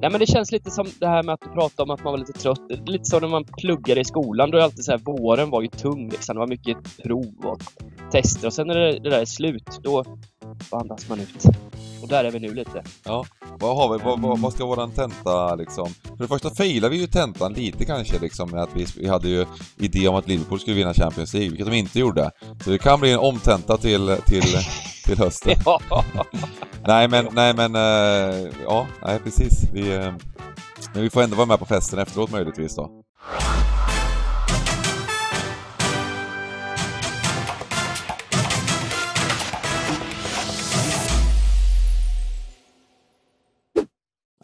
Nej men det känns lite som det här med att du pratade om att man var lite trött. Lite som när man pluggade i skolan. Då är det alltid så här, våren var ju tung liksom. Det var mycket prov och tester. Och sen när det, det där är slut, då andas man ut. Och där är vi nu lite. Ja. Vad har vi? Vad, vad, vad ska våran tenta liksom? För det första failade vi ju tentan lite kanske liksom med att vi, vi hade ju idé om att Liverpool skulle vinna Champions League, vilket de inte gjorde. Så det kan bli en omtenta till, till, till hösten. Ja. nej men, nej men, uh, ja, nej precis. Vi, uh, men vi får ändå vara med på festen efteråt möjligtvis då.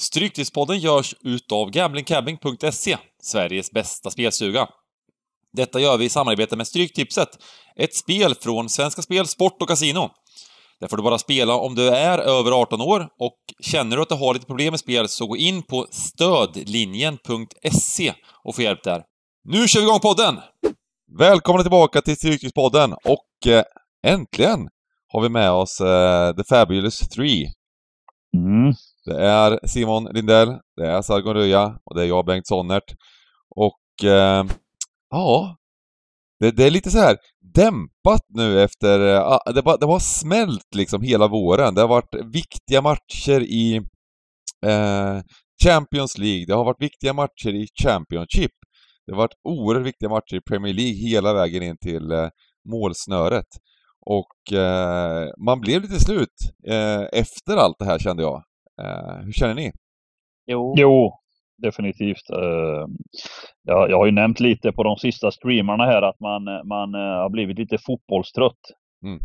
Stryktipspodden görs utav gamblingcabbing.se, Sveriges bästa spelstuga. Detta gör vi i samarbete med Stryktipset, ett spel från Svenska Spel, Sport och Casino. Där får du bara spela om du är över 18 år och känner du att du har lite problem med spel så gå in på stödlinjen.se och få hjälp där. Nu kör vi igång podden! Välkomna tillbaka till Stryktipspodden och eh, äntligen har vi med oss eh, The Fabulous 3. Mm. Det är Simon Lindell, det är Sargon Röja och det är jag, Bengt Sonnert. Och eh, ja, det, det, är lite så här dämpat nu efter... Eh, det, var, det var smält liksom hela våren. Det har varit viktiga matcher i eh, Champions League, det har varit viktiga matcher i Championship. Det har varit oerhört viktiga matcher i Premier League hela vägen in till eh, målsnöret. Och eh, man blev lite slut eh, efter allt det här kände jag. Eh, hur känner ni? Jo. Jo, definitivt. Uh, jag, jag har ju nämnt lite på de sista streamarna här att man, man uh, har blivit lite fotbollstrött. Mm.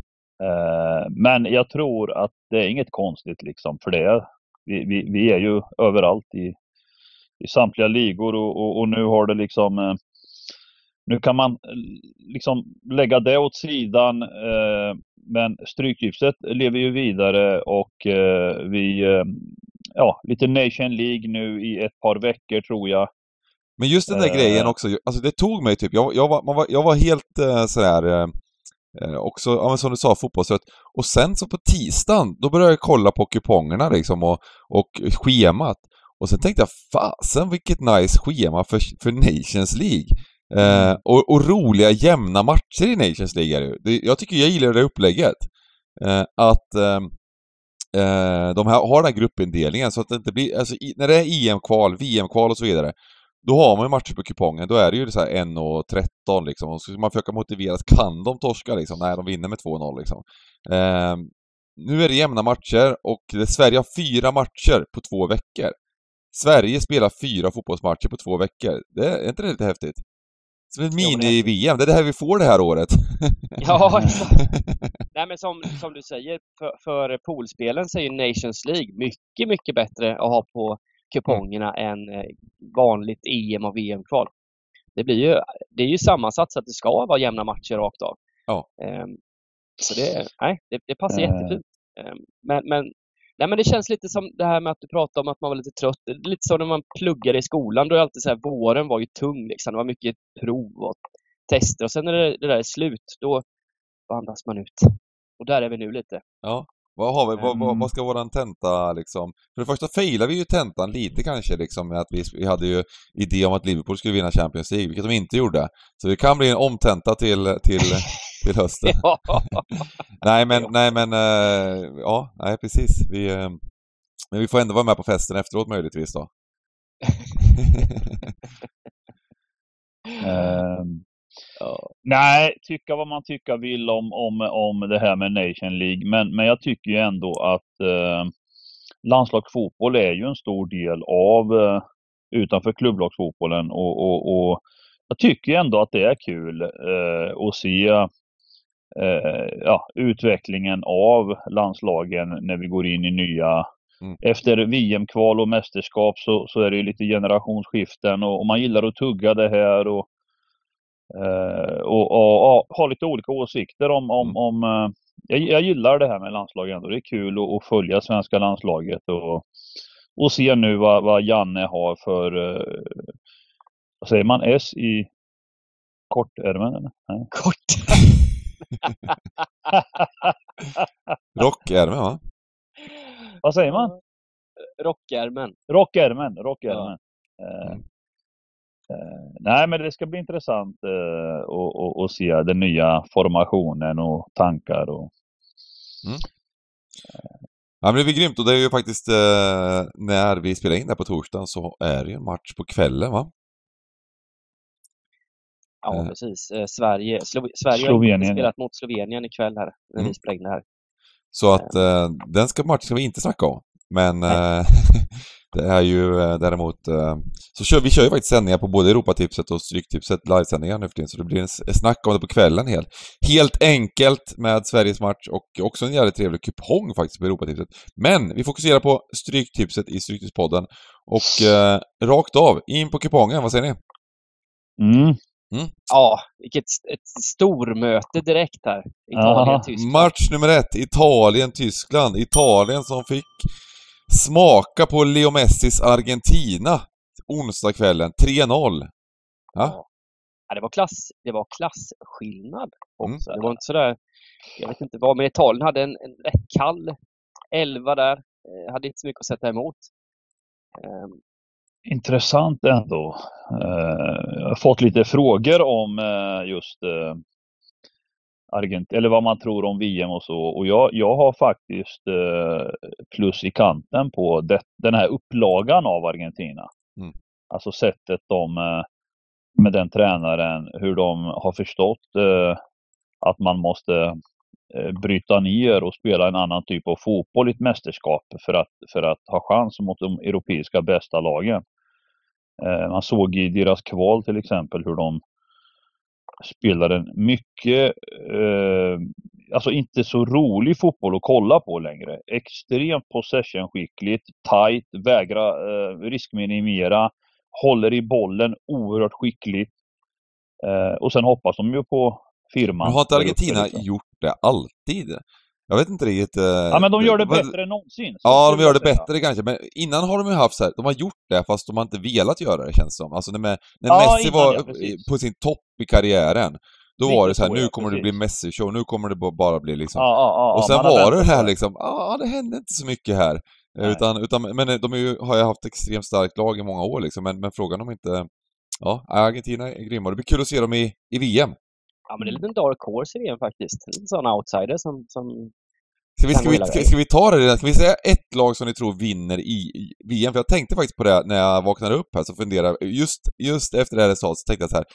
Uh, men jag tror att det är inget konstigt liksom för det. Vi, vi, vi är ju överallt i, i samtliga ligor och, och, och nu har det liksom nu kan man liksom lägga det åt sidan men Stryktipset lever ju vidare och eh, vi, eh, ja, lite Nation League nu i ett par veckor tror jag. Men just den där Eh. grejen också, alltså det tog mig typ, jag, jag, var, var, jag var helt eh, sådär, eh, eh, också, ja men som du sa, fotbollstrött. Och sen så på tisdagen, då började jag kolla på kupongerna liksom och, och schemat. Och sen tänkte jag, fasen vilket nice schema för, för Nations League. Eh, och, och roliga jämna matcher i Nations League är det ju. Jag tycker jag gillar det upplägget. Eh, att eh, de här, har den här gruppindelningen så att det inte blir, alltså i, när det är EM-kval, VM-kval och så vidare, då har man ju matcher på kupongen, då är det ju så här 1.13 liksom, och så ska man försöka motivera att kan de torska liksom? Nej, de vinner med 2-0 liksom. Eh, nu är det jämna matcher och det, Sverige har fyra matcher på två veckor. Sverige spelar fyra fotbollsmatcher på två veckor. Det, är inte det lite häftigt? Som ett mini-VM, det är det här vi får det här året. Ja, exakt. Nej men som, som du säger, för, för poolspelen så är ju Nations League mycket, mycket bättre att ha på kupongerna än eh, vanligt EM och VM-kval. Det blir ju, det är ju sammansatt så att det ska vara jämna matcher rakt av. Ja. Ehm, så det, nej, det, det passar Eh. jättefint. Ehm, men, men, nej, men det känns lite som det här med att du pratade om att man var lite trött. Lite som när man pluggade i skolan. Då är alltid så här, våren var ju tung liksom. Det var mycket prov och tester. Och sen när det, det där är slut, då andas man ut. Och där är vi nu lite. Ja. Vad har vi? Vad, vad, Mm. vad ska våran tenta liksom? För det första failade vi ju tentan lite kanske liksom med att vi, vi hade ju idé om att Liverpool skulle vinna Champions League, vilket de inte gjorde. Så det kan bli en omtenta till, till, till hösten. Ja. nej men, nej men, eh, ja, nej precis. Vi, eh, men vi får ändå vara med på festen efteråt möjligtvis då. Ehm, Ja. Nej, tycka vad man tycker vill om, om, om det här med Nation League, men, men jag tycker ju ändå att eh, landslagsfotboll är ju en stor del av eh, utanför klubblagsfotbollen och, och, och jag tycker ändå att det är kul eh, att se ja, utvecklingen av landslagen när vi går in i nya Mm. efter VM-kval och mästerskap så, så är det lite generationsskiften och, och man gillar att tugga det här och Eh, och, och, och ha lite olika åsikter om, om, Mm. om eh, jag, jag gillar det här med landslaget ändå. Det är kul att, att följa svenska landslaget och, och se nu vad, vad Janne har för, eh, vad säger man, S i kortärmen. Kort. Rockärmen va? Vad säger man? rockärmen. Rockärmen, rockärmen. Eh, Mm. eh, nej, men det ska bli intressant eh, att- att- att se den nya formationen och tankar och Ja, men det blir grymt och det är ju faktiskt eh, när vi spelar in det här på torsdagen så är det ju en match på kvällen va? Ja, Eh. precis. Eh, Sverige, Slo Sverige har Slovenien, ja. spelat mot Slovenien ikväll här, när Mm. vi spelar in det här. Så att eh, den ska, matchen ska vi inte snacka om. Men eh, det är ju eh, däremot... Eh, så kör, vi kör ju faktiskt sändningar på både Europatipset och Stryktipset, livesändningar nu för tiden, så det blir en, snack om det på kvällen helt. Helt enkelt med Sveriges match och också en jävligt trevlig kupong faktiskt på Europatipset. Men vi fokuserar på Stryktipset i Stryktipspodden och eh, rakt av, in på kupongen, vad säger ni? mm. Ja, vilket ett stormöte direkt här. Italien-Tyskland. Match nummer ett, Italien-Tyskland. Italien som fick smaka på Leo Messis Argentina onsdagskvällen. 3-0. Ja. Ja, det var klass, det var klasskillnad Mm. också. Det var inte sådär, jag vet inte vad, men Italien hade en, en rätt kall elva där. Eh, hade inte så mycket att sätta emot. Ehm, Intressant ändå. Eh, jag har fått lite frågor om eh, just eh, Argent eller vad man tror om VM och så. Och jag, jag har faktiskt plus i kanten på det, den här upplagan av Argentina. Mm. Alltså sättet de med den tränaren, hur de har förstått att man måste Eh, bryta ner och spela en annan typ av fotboll i ett mästerskap för att, för att ha chans mot de europeiska bästa lagen. Eh, man såg i deras kval till exempel hur de spelade en mycket, eh, alltså inte så rolig fotboll att kolla på längre. Extremt possession-skickligt, tight, vägra eh, riskminimera, håller i bollen oerhört skickligt. Eh, och sen hoppas de ju på firman. Men har inte Argentina liksom. gjort det alltid? Jag vet inte riktigt... Eh, Ja men de gör det vad- bättre än någonsin. Ja, de gör det bättre kanske, men innan har de ju haft så här, de har gjort det fast de har inte velat göra det känns det som. Alltså när, när Ja, Messi var ja, precis. på sin topp i karriären, då Lite var det så här, nu ja, kommer det precis. bli Messi-show, nu kommer det ba- bara bli liksom... Ja, ja, ja, och sen var det det här liksom, ja det hände inte så mycket här. Eh, Nej. Utan, utan, men de är ju, har ju haft extremt starkt lag i många år liksom, men, men frågan om inte... Ja, Argentina är grymma. Det blir kul att se dem i, i VM. Ja, men det är en liten dark horse i VM faktiskt. En sån outsider som, som Ska vi, ska, vi, ska, ska vi ta det redan? Ska vi säga ett lag som ni tror vinner i, i VM? För jag tänkte faktiskt på det när jag vaknade upp här, så funderade just, just efter det här resultatet så tänkte jag så här.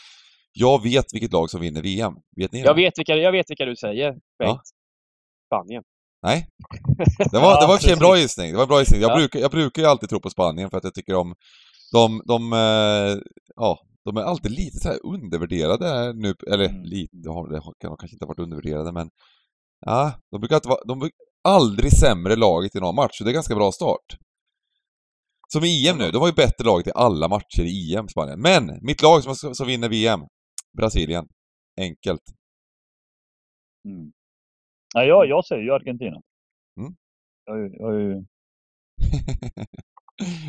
Jag vet vilket lag som vinner VM. Vet ni jag, vet vilka, jag vet vilka du säger, Bengt. Spanien. Nej? Det var, det var sig en bra gissning. Det var en bra gissning. Jag, Ja. brukar, jag brukar ju alltid tro på Spanien för att jag tycker om... De, de, eh, ja, de är alltid lite så här undervärderade nu, eller Mm. lite, det kan de kanske inte ha varit undervärderade men... Ja, de brukar inte vara, de brukar aldrig sämre laget i någon match, så det är ganska bra start. Som i EM nu, de var ju bättre laget i alla matcher i EM, Spanien. Men, mitt lag som, som vinner VM, Brasilien. Enkelt. Mm. Nej, jag, jag säger ju Argentina. Mm. Jag, jag, ju-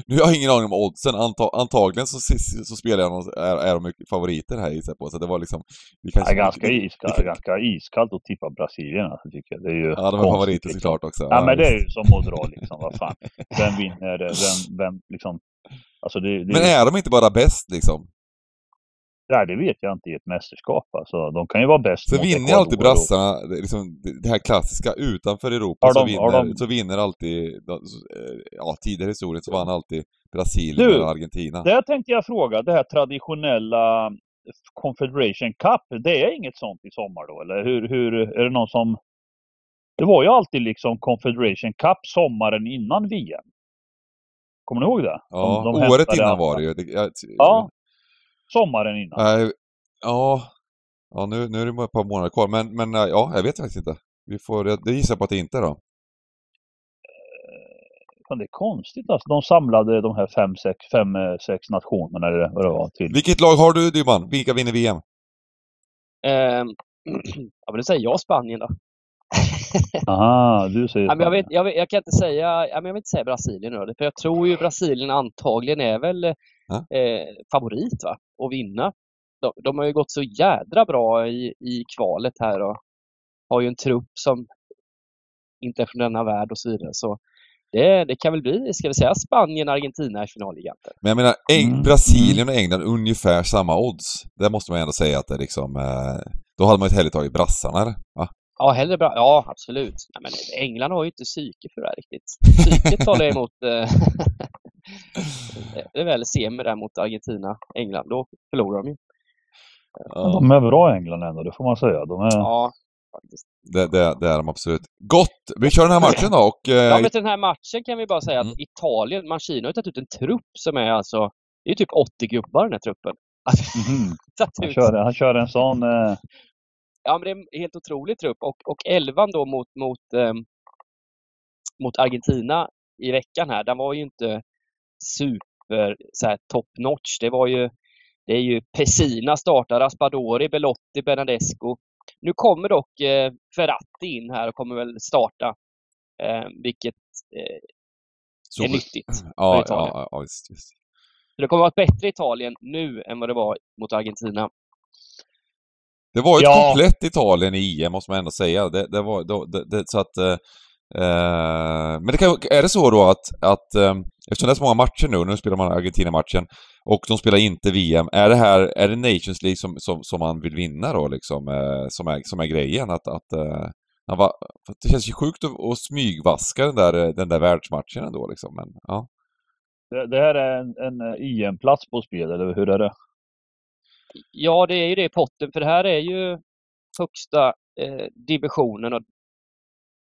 Nu har jag ingen aning om oddsen, Anta, antagligen så, så, spelar jag någon, är, är de favoriter här gissar på, så det var liksom... Vi kanske, är ganska, vi- iskallt, vi- ganska iskallt att tippa Brasilien alltså, tycker jag. Det är ju Ja, de är favoriter liksom. såklart också. Ja, men det är ju som att dra liksom, vad fan. Vem vinner, vem, vem liksom. Alltså det, det, Men är de inte bara bäst liksom? Nej, det vet jag inte i ett mästerskap. Alltså, de kan ju vara bäst Så vinner alltid brassarna, liksom, det- här klassiska, utanför Europa Har så, de- vinner, de- så vinner alltid, de- eh, ja tidigare i historien så vann alltid Brasilien eller Argentina. Det tänkte jag fråga, det här traditionella Confederation Cup, det är inget sånt i sommar då? Eller hur, hur är det någon som... Det var ju alltid liksom Confederation Cup sommaren innan VM. Kommer ni ihåg det? Ja, De- de året innan allt. var det ju. Det, jag, Ja, sommaren innan. Nej, ja, ja nu, nu är det bara ett par månader kvar, men, men eh, ja, jag vet faktiskt inte. Vi får, det gissar jag på att det inte är då. Fan, det är konstigt alltså. De samlade de här fem, sex, fem, eh, sex nationerna eller vad det var till. Vilket lag har du Dybban? Vilka vinner VM? Ehm, ja, men då säger jag Spanien då. Aha, du säger Ja, men jag, Spanien. vet, jag, vet, jag kan inte säga, ja, men jag vill inte säga Brasilien nu, för jag tror ju Brasilien antagligen är väl. Eh, favorit va? att vinna. De, de har ju gått så jädra bra i, i kvalet här och har ju en trupp som inte är från denna värld och så vidare. Så det, det kan väl bli, ska vi säga Spanien-Argentina i finalligan. Men jag menar, Eng Mm. Brasilien och England ungefär samma odds. Det måste man ändå säga att det liksom... Eh, då hade man ju hellre tagit brassarna? Va? Ja, hellre bra. Ja, absolut. Nej, men England har ju inte psyke för det här riktigt. Psyket talar emot... Eh, det är väl semi där mot Argentina, England. Då förlorar de ju. Ja, De är bra England ändå, det får man säga. De är... Ja, faktiskt. det, det, det är de absolut. Gott! Vi kör den här matchen då och... Eh, Ja, men den här matchen kan vi bara säga att Mm. Italien, Mancini har ju tagit ut en trupp som är alltså... Det är typ 80 gubbar den här truppen. Tagit han, kör, han kör en sån... Eh... Ja, men det är en helt otrolig trupp. Och, och elvan då mot, mot, ehm, mot Argentina i veckan här, den var ju inte super så här, top notch. Det var ju, det är ju Pessina startar, Raspadori, Belotti, Benadesco. Nu kommer dock eh, Ferratti in här och kommer väl starta, eh, vilket eh, så, är nyttigt. ja, för Italien. ja, ja, visst, visst. Så det kommer vara ett bättre Italien nu än vad det var mot Argentina. Det var ett Ja. komplett Italien i EM, måste man ändå säga. Det, det var, det, det, så att... Eh, men det kan, är det så då att, att eh, eftersom det är så många matcher nu, nu spelar man Argentina-matchen, och de spelar inte VM, är det här, är det Nations League som, som, som man vill vinna då liksom, eh, som, är, som är grejen? Att, att, eh, var, det känns ju sjukt att, att smygvaska den där, den där världsmatchen ändå liksom, men ja. Det, det här är en, en eh, EM-plats på spel, eller hur är det? Ja, det är ju det i potten, för det här är ju högsta eh, divisionen och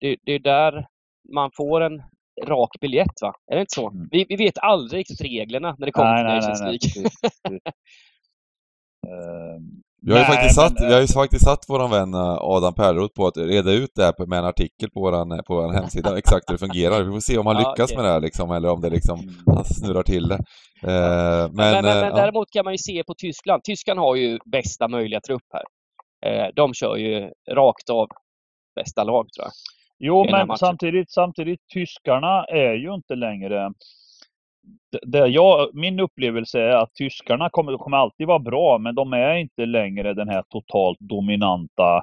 det, det är där man får en rak biljett, va? Är det inte så? Mm. Vi, vi vet aldrig riktigt reglerna när det kommer Nej, till nej, Nations nej, nej, League. precis, precis. Ehm, Vi har, ju nej, faktiskt men, satt, vi har ju faktiskt satt våran vän eh, Adam Perroth på att reda ut det här på- med en artikel på våran, på våran hemsida, exakt hur det fungerar. Vi får se om han Ja, lyckas okej. med det här liksom, eller om det liksom, Mm. han snurrar till det. Eh, men, Men, men, men, eh, ja. däremot kan man ju se på Tyskland. Tyskland har ju bästa möjliga trupp här. Eh, de kör ju rakt av bästa lag, tror jag. Jo, men samtidigt, samtidigt, tyskarna är ju inte längre... Det, jag, min upplevelse är att tyskarna kommer, kommer alltid vara bra, men de är inte längre den här totalt dominanta,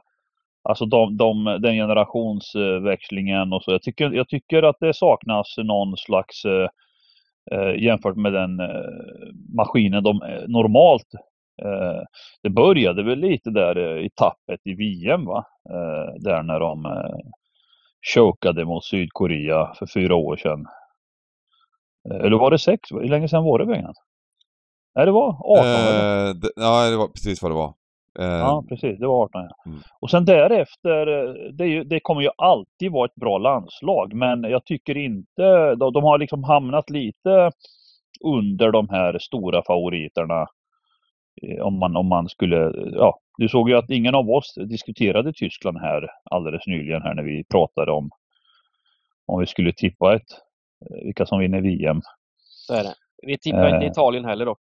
alltså de, de, den generationsväxlingen och så. Jag tycker, jag tycker att det saknas någon slags, eh, eh, jämfört med den eh, maskinen de eh, normalt eh, det började väl lite där eh, i tappet i VM va? Där när de chokade mot Sydkorea för fyra år sedan. Eh, Eller var det sex? Hur länge sedan var det Bengan? Nej det var 18 eller? Eh, det, ja, det var precis vad det var. Eh, Ja precis, det var 18 ja. Mm. Och sen därefter, eh, det, ju, det kommer ju alltid vara ett bra landslag men jag tycker inte, de, de har liksom hamnat lite under de här stora favoriterna. Eh, Om man, om man skulle, ja, du såg ju att ingen av oss diskuterade Tyskland här alldeles nyligen här när vi pratade om om vi skulle tippa ett, eh, vilka som vinner VM. Så är det. Vi tippar inte Eh. Italien heller dock.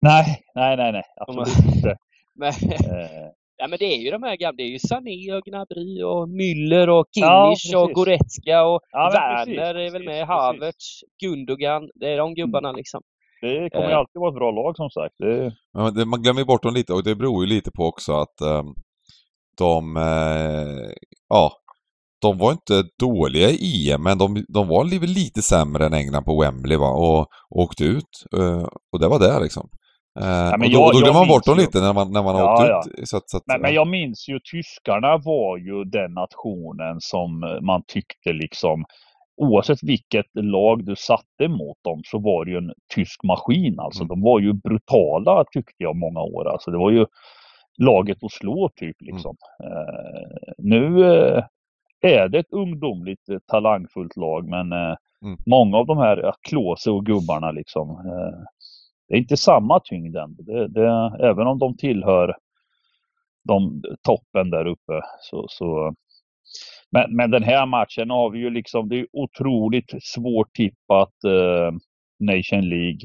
Nej, nej, nej, nej, absolut inte. Men, Eh, ja, men det är ju de här gamla. Det är ju Sané och Gnabry och Müller och Ja, Kimmich och precis. Goretzka och Ja, men precis, Werner är väl med, precis, Havertz, Gundogan. Det är de gubbarna liksom. Det kommer ju Eh. alltid vara ett bra lag som sagt. Det, Men man glömmer bort dem lite och det beror ju lite på också att ehm, de, eh, ja, de var inte dåliga i EM men de, de var li- lite sämre än England på Wembley va och, och åkte ut. eh, och det var det liksom. Eh, men och då, jag- då glömmer man bort dem lite när man, när man har Ja, åkt ja. ut. Så att, så att, men, men ja. jag minns ju tyskarna var ju den nationen som man tyckte liksom Oavsett vilket lag du satte mot dem så var det ju en tysk maskin alltså. Mm. De var ju brutala tyckte jag många år. Alltså det var ju laget att slå typ liksom. Eh, nu eh, är det ett ungdomligt eh, talangfullt lag men eh, Mm. många av de här ja, Klose och gubbarna liksom. Eh, det är inte samma tyngd ändå. Det, det, även om de tillhör de toppen där uppe så, så men, men den här matchen har vi ju liksom, det är otroligt svårt tippat eh, Nation League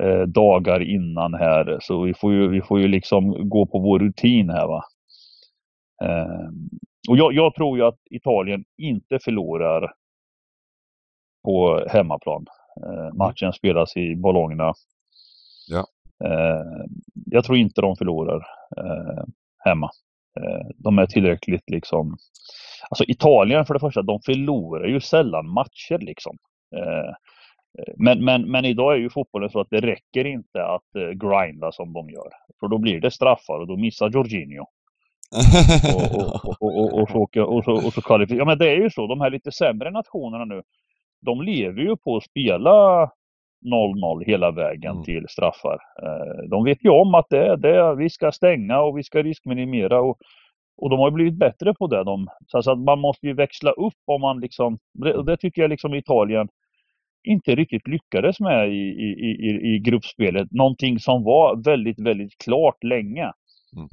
eh, dagar innan här. Så vi får ju, vi får ju liksom gå på vår rutin här va. Eh, och jag, jag tror ju att Italien inte förlorar på hemmaplan. Eh, matchen spelas i Bologna. Ja. Eh, jag tror inte de förlorar eh, hemma. De är tillräckligt liksom... Alltså Italien för det första, de förlorar ju sällan matcher liksom. Eh, men, men, men idag är ju fotbollen så att det räcker inte att grinda som de gör. För då blir det straffar och då missar Jorginho. och, och, och, och, så, och, så, och så kvalificerar. Ja men det är ju så, de här lite sämre nationerna nu, de lever ju på att spela 0-0 hela vägen mm. till straffar. Eh, de vet ju om att det är det, vi ska stänga och vi ska riskminimera och, och de har blivit bättre på det. De, så att man måste ju växla upp om man liksom, och det tycker jag liksom Italien inte riktigt lyckades med i, i, i, i gruppspelet. Någonting som var väldigt, väldigt klart länge. Mm.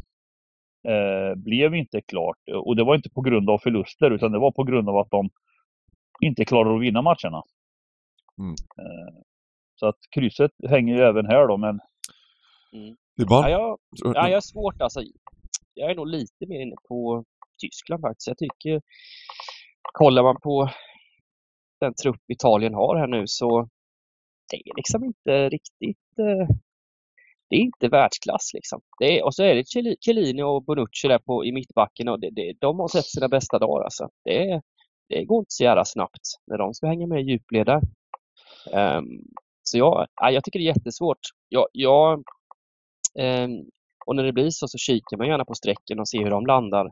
Eh, blev inte klart och det var inte på grund av förluster utan det var på grund av att de inte klarade att vinna matcherna. Mm. Eh, så att krysset hänger ju även här då, men... Mm. Ja, jag, ja, jag är svårt alltså. Jag är nog lite mer inne på Tyskland faktiskt. Jag tycker, kollar man på den trupp Italien har här nu så det är liksom inte riktigt eh, det är inte världsklass liksom. Det är, och så är det Chiellini och Bonucci där på, i mittbacken och det, det, de har sett sina bästa dagar alltså. Det, det går inte så jävla snabbt när de ska hänga med i djupled där. Um, ehm, så jag, jag tycker det är jättesvårt. Jag, jag, um, och när det blir så så kikar man gärna på strecken och ser hur de landar.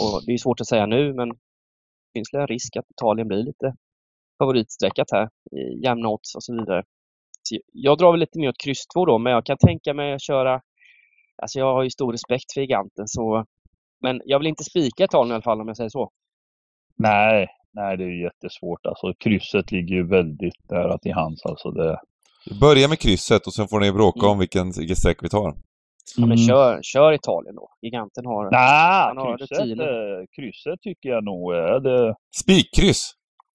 Och Det är svårt att säga nu men det finns en risk att Italien blir lite favoritstreckat här, jämna odds och så vidare. Så jag drar väl lite mer åt kryss 2 då, men jag kan tänka mig att köra... Alltså jag har ju stor respekt för giganten så... Men jag vill inte spika Italien i alla fall om jag säger så. Nej, nej det är jättesvårt alltså. Krysset ligger ju väldigt nära till hands alltså. Det, Börja med krysset och sen får ni bråka mm. om vilken, vilken streck vi tar. Ja, men mm. kör, kör Italien då. Giganten har... Nej, nah, krysset, eh, krysset tycker jag nog är det... Spikkryss?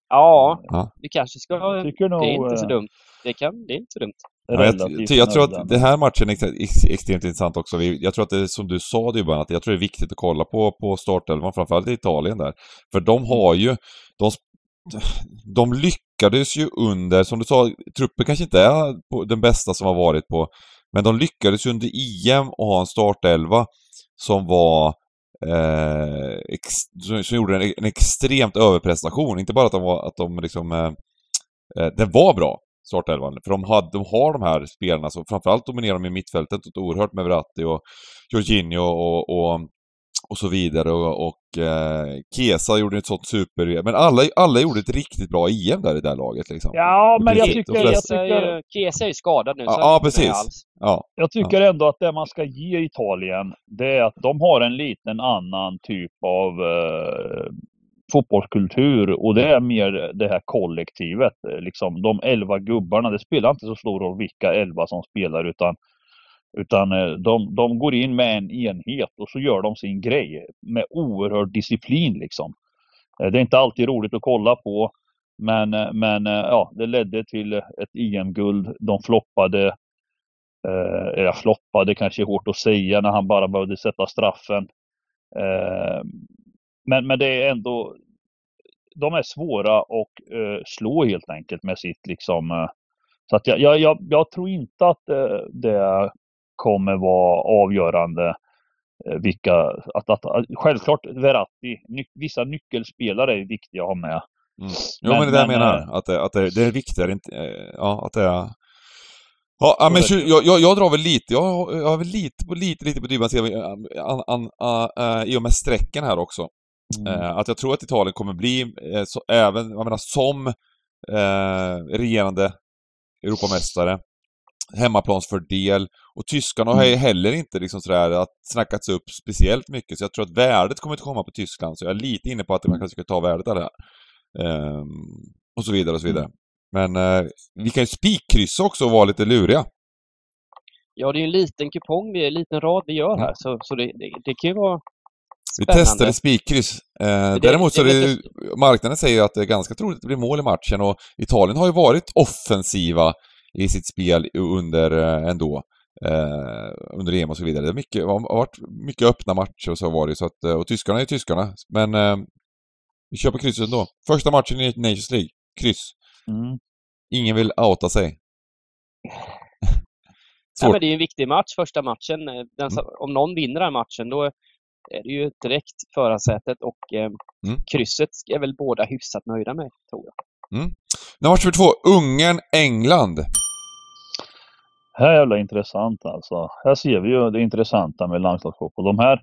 Ja, ja, det kanske ska... Tycker nog, det är inte så eh, dumt. Det, kan, det är inte så dumt. Ja, jag, jag, tror att den här matchen är extremt intressant också. Jag tror att det är som du sa det bara, att jag tror det är viktigt att kolla på, på startelvan, framförallt i Italien där. För de har ju, de, de lyckades ju under, som du sa, truppen kanske inte är den bästa som har varit på, men de lyckades under EM att ha en startelva som var eh, ex, som, gjorde en, en, extremt överprestation. Inte bara att de var, att de liksom, eh, eh den var bra, startelvan. För de, hade, de har de här spelarna som framförallt dominerar de i mittfältet oerhört med Verratti och Jorginho och, och och så vidare och, och eh, Kesa gjorde ett sånt super... Men alla, alla gjorde ett riktigt bra EM där i det här laget liksom. Ja, men jag tycker... Jag tycker... Kesa är ju skadad nu. Ja, ja precis. Ja. Jag tycker ja. ändå att det man ska ge Italien, det är att de har en liten annan typ av eh, fotbollskultur och det är mer det här kollektivet. Liksom, de elva gubbarna, det spelar inte så stor roll vilka elva som spelar utan utan eh, de, de går in med en enhet och så gör de sin grej med oerhörd disciplin liksom. Eh, det är inte alltid roligt att kolla på. Men, eh, men ja, det ledde till ett EM-guld. De floppade. Eh, eller floppade kanske är hårt att säga när han bara behövde sätta straffen. Eh, men, men det är ändå. De är svåra att eh, slå helt enkelt med sitt liksom. så att jag, jag, jag, jag tror inte att det kommer vara avgörande. Eh, vilka, att, att, att, självklart Verratti, ny, vissa nyckelspelare är viktiga att ha med. Mm. Jo men, men det är det jag menar, eh, att, det, att det, det är viktigare, inte, eh, ja att det är Ja, men jag, jag, jag drar väl lite, jag, jag har väl lite, lite, lite på Dybans i och med strecken här också. Mm. Att jag tror att Italien kommer bli, så, även, jag menar som eh, regerande Europamästare, hemmaplansfördel och tyskarna har ju mm. heller inte liksom sådär att snackats upp speciellt mycket så jag tror att värdet kommer att komma på Tyskland så jag är lite inne på att man kanske ska ta värdet av det här. Um, och så vidare och så vidare. Mm. Men uh, vi kan ju spikkryssa också och vara lite luriga. Ja, det är en liten kupong, det är en liten rad vi gör här så, så det, det, det kan ju vara vi testade spikkryss. Eh, däremot så är det, marknaden säger att det är ganska troligt att det blir mål i matchen och Italien har ju varit offensiva i sitt spel under eh, ändå. Eh, under EM och så vidare. Det, mycket, har varit mycket öppna matcher och så var det så att, eh, och tyskarna är tyskarna. Men eh, vi kör på krysset ändå. Första matchen i Nations League, kryss. Mm. Ingen vill outa sig. ja, men det är en viktig match, första matchen. Den, mm. Om någon vinner den matchen då är det ju direkt förarsätet och eh, Mm. krysset är väl båda hyfsat nöjda med, tror jag. Nummer 22, Ungern-England. Här är jävla intressant alltså. Här ser vi ju det intressanta med landslagsfotboll. De här,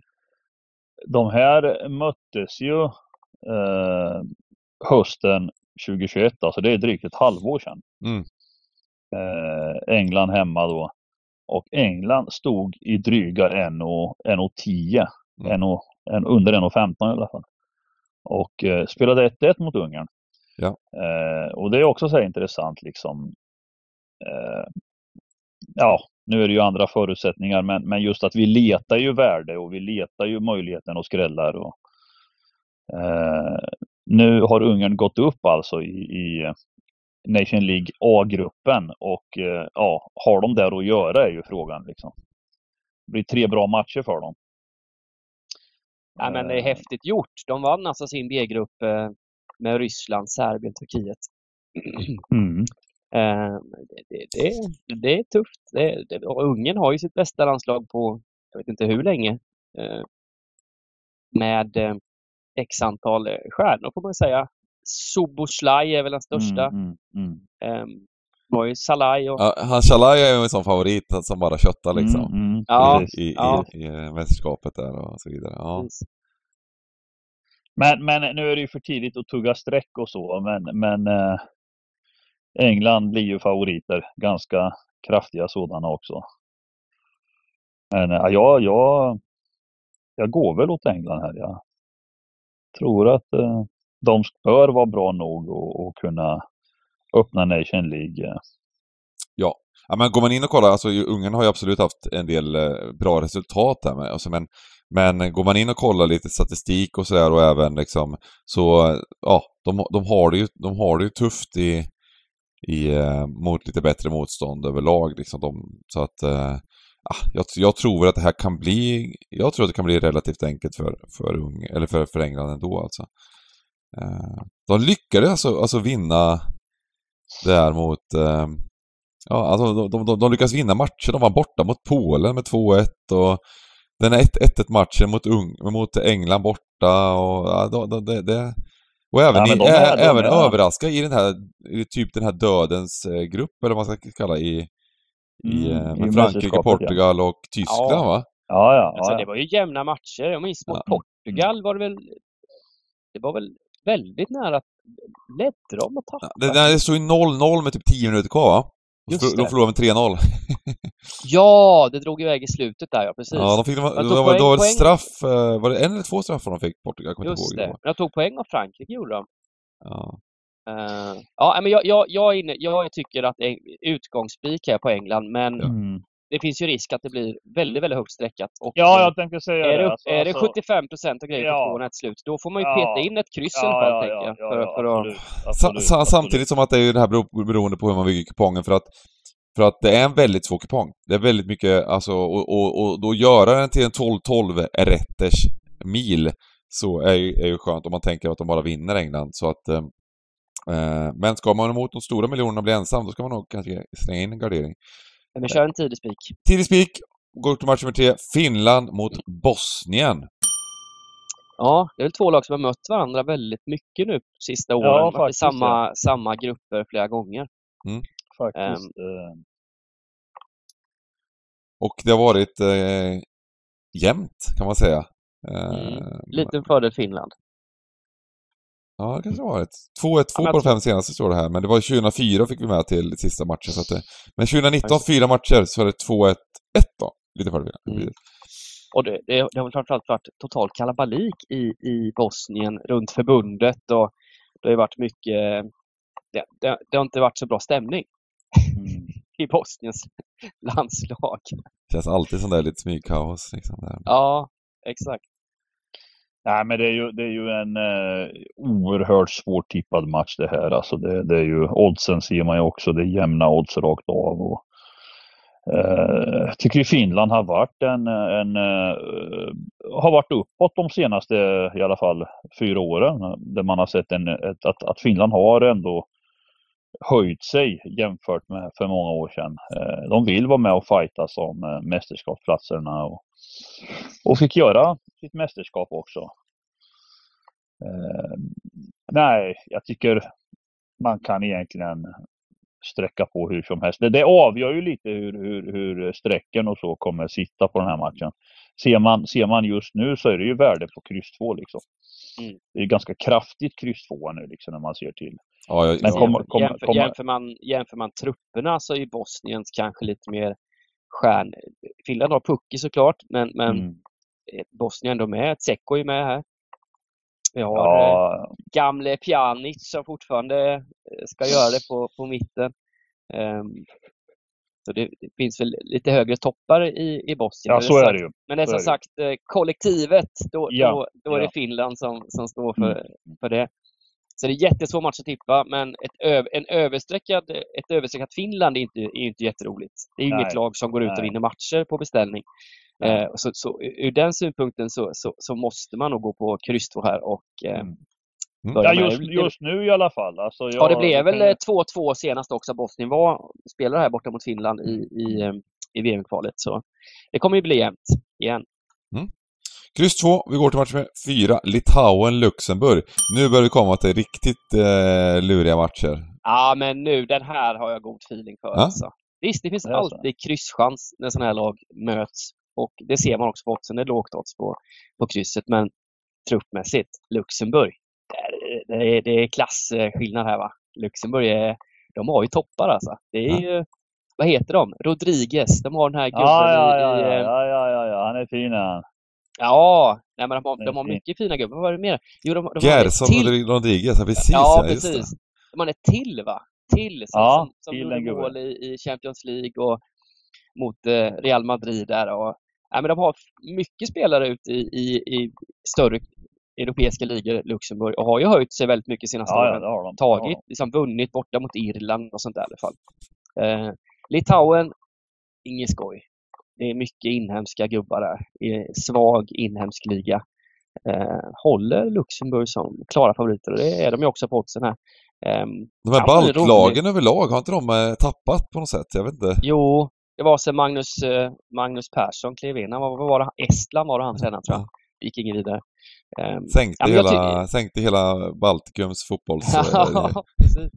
de här möttes ju eh, hösten 2021, alltså det är drygt ett halvår sedan. Mm. Eh, England hemma då. Och England stod i dryga 1,10. Mm. En, under 1,15 i alla fall. Och eh, spelade 1-1 mot Ungern. Ja. Eh, och det är också så här intressant liksom. Eh, ja, nu är det ju andra förutsättningar, men, men just att vi letar ju värde och vi letar ju möjligheten och skrällar. Och, eh, nu har Ungern gått upp alltså i, i Nation League A-gruppen och eh, ja, har de där att göra är ju frågan liksom. Det blir tre bra matcher för dem. Nej, men det är Eh, häftigt gjort. De vann alltså sin B-grupp eh, med Ryssland, Serbien, Turkiet. Mm. Eh, det, det, det, det är tufft. Det, det, och Ungern har ju sitt bästa landslag på, jag vet inte hur länge, eh, med eh, x antal stjärnor får man säga. Soboslaj är väl den största. Mm, mm, mm. Eh, var ju Salai och Ja, han är ju en sån favorit som bara köttar liksom. Mm, mm, Ja. I, i, Ja. i, i mästerskapet där och så vidare. Ja. Men, men nu är det ju för tidigt att tugga streck och så, men, men eh, England blir ju favoriter. Ganska kraftiga sådana också. Men eh, ja, jag, jag, jag går väl åt England här. Jag tror att eh, de bör vara bra nog och, och kunna öppna Nation League. Eh. Ja, Ja, men går man in och kollar, alltså Ungern har ju absolut haft en del eh, bra resultat där med. Alltså, men, men går man in och kollar lite statistik och sådär och även liksom så, ja, de, de, har det ju, de har det ju tufft i, i, eh, mot lite bättre motstånd överlag liksom. De, så att, eh, ah, jag, jag tror väl att det här kan bli, jag tror att det kan bli relativt enkelt för, för, Ung, eller för, för England ändå alltså. Eh, de lyckades alltså, alltså vinna där mot eh, Ja, alltså de, de, de, de lyckas vinna matcher. De var borta mot Polen med 2-1 och den här 1-1 matchen mot, Ung, mot England borta och ja, det, det, och även, Ja, i, men de är- ä, de även är- överraska i den här, i typ den här dödens eh, grupp eller vad man ska kalla i, i, Mm, eh, i med Frankrike, mästerskapet, ja. Portugal och Tyskland Ja. va? Ja, ja, Alltså, ja, det var ju jämna matcher. Jag minns mot Ja. Portugal var det väl det var väl väldigt nära att ledde de och Ja, tappade. Det, det stod ju 0-0 med typ 10 minuter kvar va? Just de förlorade med 3-0. Ja, det drog iväg i slutet där, ja precis. Ja, de fick, det var, Jag det tog var, det poäng- poäng. straff, eh, var det en eller två straffar de fick Portugal? Jag Just ihåg. det. det. var. Men jag tog poäng av Frankrike gjorde de. Ja. Eh, ja, men jag, jag, jag, är inne, jag tycker att det är utgångsspik här på England, men. Mm. Det finns ju risk att det blir väldigt, väldigt högt streckat. Och, Ja, jag tänkte säga är det, alltså, är det alltså- 75 procent och grejer Ja. på två ett slut, då får man ju Ja. peta in ett kryss i alla fall, tänker jag. för, för att, absolut, Sa, absolut, sa, absolut. samtidigt som att det är ju det här bero- beroende på hur man bygger kupongen för att för att det är en väldigt svår kupong. Det är väldigt mycket, alltså, och, och, och då göra den till en 12-12 rätters mil så är ju, är ju skönt om man tänker att de bara vinner England. Så att, eh, eh, men ska man emot de stora miljonerna bli ensam, då ska man nog kanske slänga in en gardering. Men kör en tidig spik. Tidig spik, går till match nummer tre, Finland mot Bosnien. Ja, det är väl två lag som har mött varandra väldigt mycket nu sista åren. Ja, faktiskt, samma, samma grupper flera gånger. Faktiskt. eh, Och det har varit eh, jämnt, kan man säga. Eh, Mm. Liten fördel Finland. Ja, det kanske det har varit. 2-1, två men på jag de fem senaste står det här, men det var 2004 fick vi med till sista matchen. Så att det, men 2019, fyra matcher, så är det 2-1, 1 då. Lite fördel. Mm. Och det, det, det har väl framförallt varit total kalabalik i, i Bosnien runt förbundet och det har varit mycket... Det, det, det har inte varit så bra stämning mm. i Bosniens landslag. Känns alltid sån där lite smygkaos liksom. Där. Ja, exakt. Nej, men det är ju, det är ju en eh, oerhört svårtippad match det här. Alltså det, det är ju, oddsen ser man ju också, det är jämna odds rakt av. Och, eh, jag tycker ju Finland har varit en, en eh, har varit uppåt de senaste i alla fall fyra åren. Där man har sett en, ett, att, att Finland har ändå höjt sig jämfört med för många år sedan. Eh, de vill vara med och fighta om eh, mästerskapsplatserna och, och fick göra sitt mästerskap också. Eh, nej, jag tycker man kan egentligen sträcka på hur som helst. Det, det avgör ju lite hur, hur, hur strecken och så kommer sitta på den här matchen. Ser man, ser man just nu så är det ju värde på kryss 2 liksom. Mm. Det är ganska kraftigt kryss 2 nu liksom när man ser till. Ja, jag, Men ja. kommer- kommer- jämför, jämför, man, jämför man trupperna så är Bosniens kanske lite mer stjärn... Finland har Pukki såklart, men, men Mm. Bosnien ändå med. Tseko är med här. Vi har eh, Ja, gamle Pjanic som fortfarande eh, ska göra det på, på mitten. Ehm, så det, det finns väl lite högre toppar i, i Bosnien. ja så är det ju. Men det är som sagt eh, kollektivet, då, Ja, då, då är det. Finland som, som står för, Mm. för det. Så det är jättesvår match att tippa, men ett, en överstreckad, ett överstreckat Finland är inte, är inte jätteroligt. Det är ju inget lag som går ut och vinner matcher på beställning. Eh, så, så ur den synpunkten så, så, så måste man nog gå på kryss här och eh, Mm. Mm. Ja, just, just nu i alla fall. Alltså, Ja, det jag- blev väl kan ju- eh, 2-2 senast också. Bosnien var spelare här borta mot Finland i, i, eh, i VM-kvalet. Så det kommer ju bli jämnt igen. Kryss 2, vi går till match med 4, Litauen-Luxemburg. Nu börjar vi komma till riktigt eh, luriga matcher. Ja, men nu, den här har jag god feeling för. Ja. Alltså. Visst, det finns alltid krysschans när sådana här lag möts. Och det ser man också på oddsen. Det är lågt odds på, på krysset. Men truppmässigt, Luxemburg, det är, det är, det är klasskillnad här va. Luxemburg, är, de har ju toppar alltså. Det är ju, vad heter de? Rodriguez. De har den här gubben Ja, ja, ja, i... eh, ja, ja, ja, ja, han är fin han. Ja, nej, men de har, de har mycket fina gubbar. Vad var det mer? Jo, de, de Gerson till. Rodriguez, ja precis Ja, ja, precis. De har ett till va? Till som, Ja, som, som gjorde mål i, i Champions League och mot eh, Real Madrid där. Och, nej, men de har mycket spelare ute i, i, i större europeiska ligor, Luxemburg, och har ju höjt sig väldigt mycket senaste Ja, ja, åren. har de. Tagit, liksom vunnit borta mot Irland och sånt där i alla fall. Eh, Litauen, inget skoj. Det är mycket inhemska gubbar där. Det är svag inhemsk liga. Eh, håller Luxemburg som klara favoriter och det är de ju också på oddsen här. Ehm, De här det baltlagen överlag, har inte de eh, tappat på något sätt? Jag vet inte. jo, det var sen Magnus, eh, Magnus Persson klev in. Han var, vad var det? Estland var det han tränade tror jag. Gick ingen vidare. Ehm, Sänkte, Ja, hela, sänkte hela Baltikums fotbolls... Ja, precis.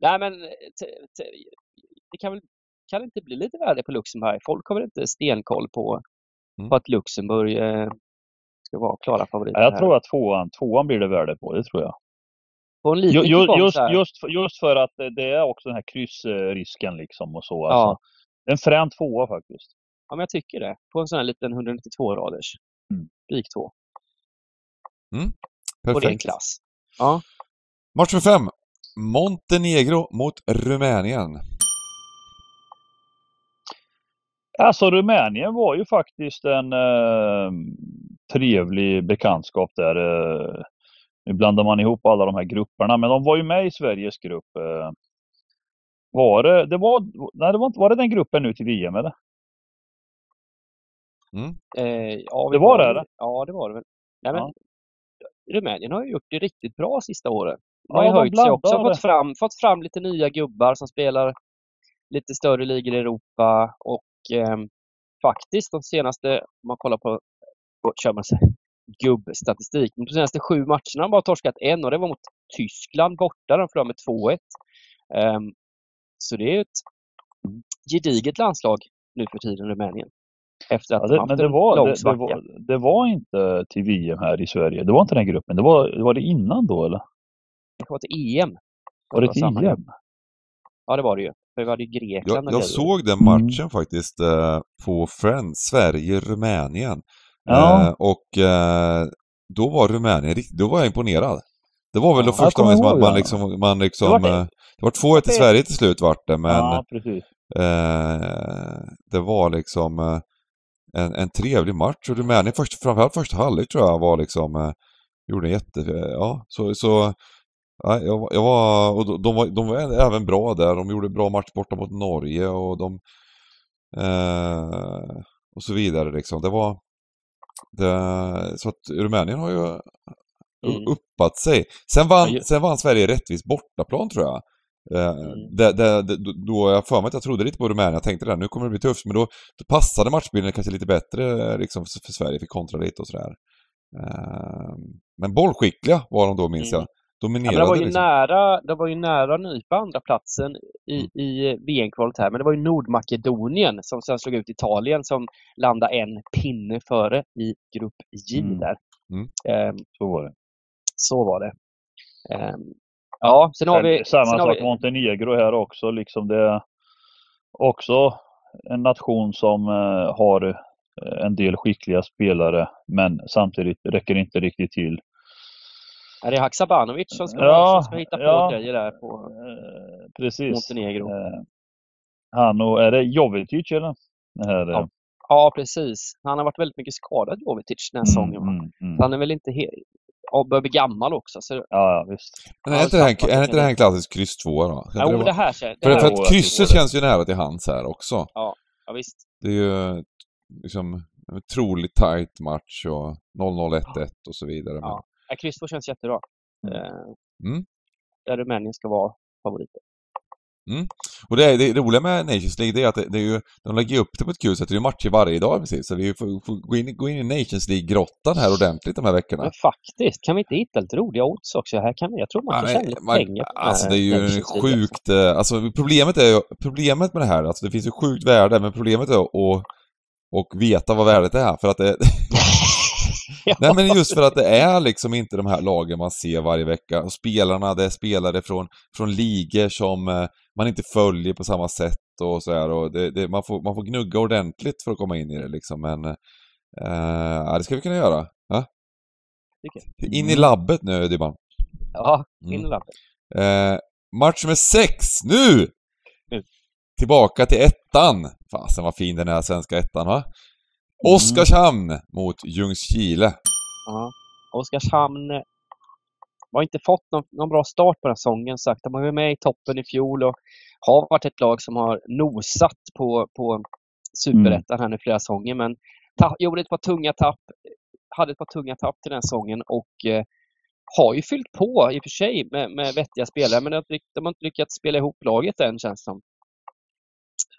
Nej, men det kan väl kan det inte bli lite värde på Luxemburg? Folk har väl inte stenkoll på, Mm. på att Luxemburg eh, ska vara klara favoriter Ja, jag här. tror att tvåan, tvåan blir det värde på, det tror jag. På en liten just, just, för- just för att det- är också den här kryssrisken liksom och så. Ja. Alltså. En frän tvåa faktiskt. Ja, men jag tycker det. På en sån här liten 192-raders. Mm. Spik 2. Och det är en Perfekt. klass. Ja. Match för fem. Montenegro mot Rumänien. Alltså Rumänien var ju faktiskt en eh, trevlig bekantskap där. Eh, nu blandar man ihop alla de här grupperna, men de var ju med i Sveriges grupp. Eh, var det, det var, nej, det var, inte- var det den gruppen nu till VM eller? Eh, ja Det vi var det, ju- eller? Ja, det var det väl. Nej, men Ja. Rumänien har ju gjort det riktigt bra sista åren. De Ja, har ju de höjt sig också. Fått fram, fått fram lite nya gubbar som spelar lite större ligor i Europa och ehm, faktiskt de senaste, om man kollar på, kör man här, gubbstatistik, men de senaste sju matcherna har de bara torskat en och det var mot Tyskland borta. De förlorade med 2-1. Ehm, så det är ett gediget landslag nu för tiden, Rumänien. Efter att Ja, de det, men det var, det, det, var, det var inte till VM här i Sverige. Det var inte den gruppen. Det var, var det innan då eller? Det var till EM. Var det till EM? grupp. Ja, det var det ju. För hade ju Grekland Jag, jag såg den Mm. matchen faktiskt eh, på Friends, Sverige-Rumänien. Ja. Eh, och eh, då var Rumänien riktigt, då var jag imponerad. Det var väl Ja, då första gången som man, man det. liksom, man liksom... Det var det. eh, Det var 2-1 till det- Sverige till slut vart det, men ja, precis. eh, det var liksom eh, en, en trevlig match. Och Rumänien, först, framförallt första halvlek tror jag var liksom, eh, gjorde en jätte... Ja, så... så Ja, jag, var- jag var, och de, de, var, de var även bra där. De gjorde bra match borta mot Norge och de... Eh, och så vidare liksom. Det var... Det, så att Rumänien har ju Mm. uppat sig. Sen vann, sen vann Sverige rättvist bortaplan tror jag. Eh, Mm. det, det, då- jag för mig att jag trodde lite på Rumänien, jag tänkte det, nu kommer det bli tufft, men då, då passade matchbilden kanske lite bättre eh, liksom, för, för Sverige, fick kontra lite och sådär. Eh, men bollskickliga var de då minns Mm. jag. Ja, Dominerade men det var ju liksom. nära, det var ju nära att nypa andra platsen i, Mm. i VM-kvalet här, men det var ju Nordmakedonien som sen slog ut Italien som landade en pinne före i grupp J Mm. där. Mm. Ehm, Så var det. så var det. Ehm, ja, sen har vi... Samma sak vi, Montenegro här också. Liksom det är också en nation som eh, har eh, en del skickliga spelare men samtidigt räcker inte riktigt till. Är det Haksabanovic som ska, Ja, som ska hitta på ja. grejer där på Eh, Precis. Montenegro? Eh, Han och, är det Jovetic eller? Det här, eh, Ja, Ja, precis. Han har varit väldigt mycket skadad, Jovetic, den här säsongen. va? mm, mm. Han är väl inte helt... Ja, börjar bli gammal också. Så... Ja, ja, visst. Men är Ja, inte det här, är inte det här en klassisk kryss 2 då? Jo, det det här känns... För, det för att krysset känns ju nära till hands här också. ja, visst. Det är ju liksom en otroligt tight match och 0-0, 1-1 och så vidare. Men, Ja. Ja, kryss 2 känns jättebra. Mm. Eh, Mm. Där Rumänien ska vara favoriter. Och det, är, det roliga med Nations League det är att det, det är ju, de lägger upp det på ett kul sätt. Det är ju matcher varje dag precis. Så vi får, får gå, in, gå in i Nations League-grottan här ordentligt de här veckorna. Men faktiskt, kan vi inte hitta lite roliga odds också? Här kan vi, jag tror man kan tjäna lite pengar på Alltså det är ju Nations sjukt, eh, alltså problemet är problemet med det här, alltså det finns ju sjukt värde, men problemet är att och veta vad värdet är. För att det, Ja. Nej men just för att det är liksom inte de här lagen man ser varje vecka. Och spelarna, det är spelare från, från ligor som eh, man inte följer på samma sätt och så här. Och det, det, man, får, man får gnugga ordentligt för att komma in i det liksom. Men eh, ja, det ska vi kunna göra. Ja? In i labbet nu Dybban. Ja, Mm. in i lappen. Eh, match med sex, nu! Nu. Tillbaka till ettan. Fasen vad fin den är, svenska ettan va? Oskarshamn mot Ljungskile. Ja. Oskarshamn har inte fått någon, någon bra start på den här säsongen sagt. De var ju med i toppen i fjol och har varit ett lag som har nosat på, på superettan här nu flera säsonger men ta, gjorde ett par tunga tapp, hade ett par tunga tapp till den säsongen och eh, har ju fyllt på i och för sig med, med vettiga spelare men de har inte rikt- de har inte lyckats spela ihop laget än känns det som.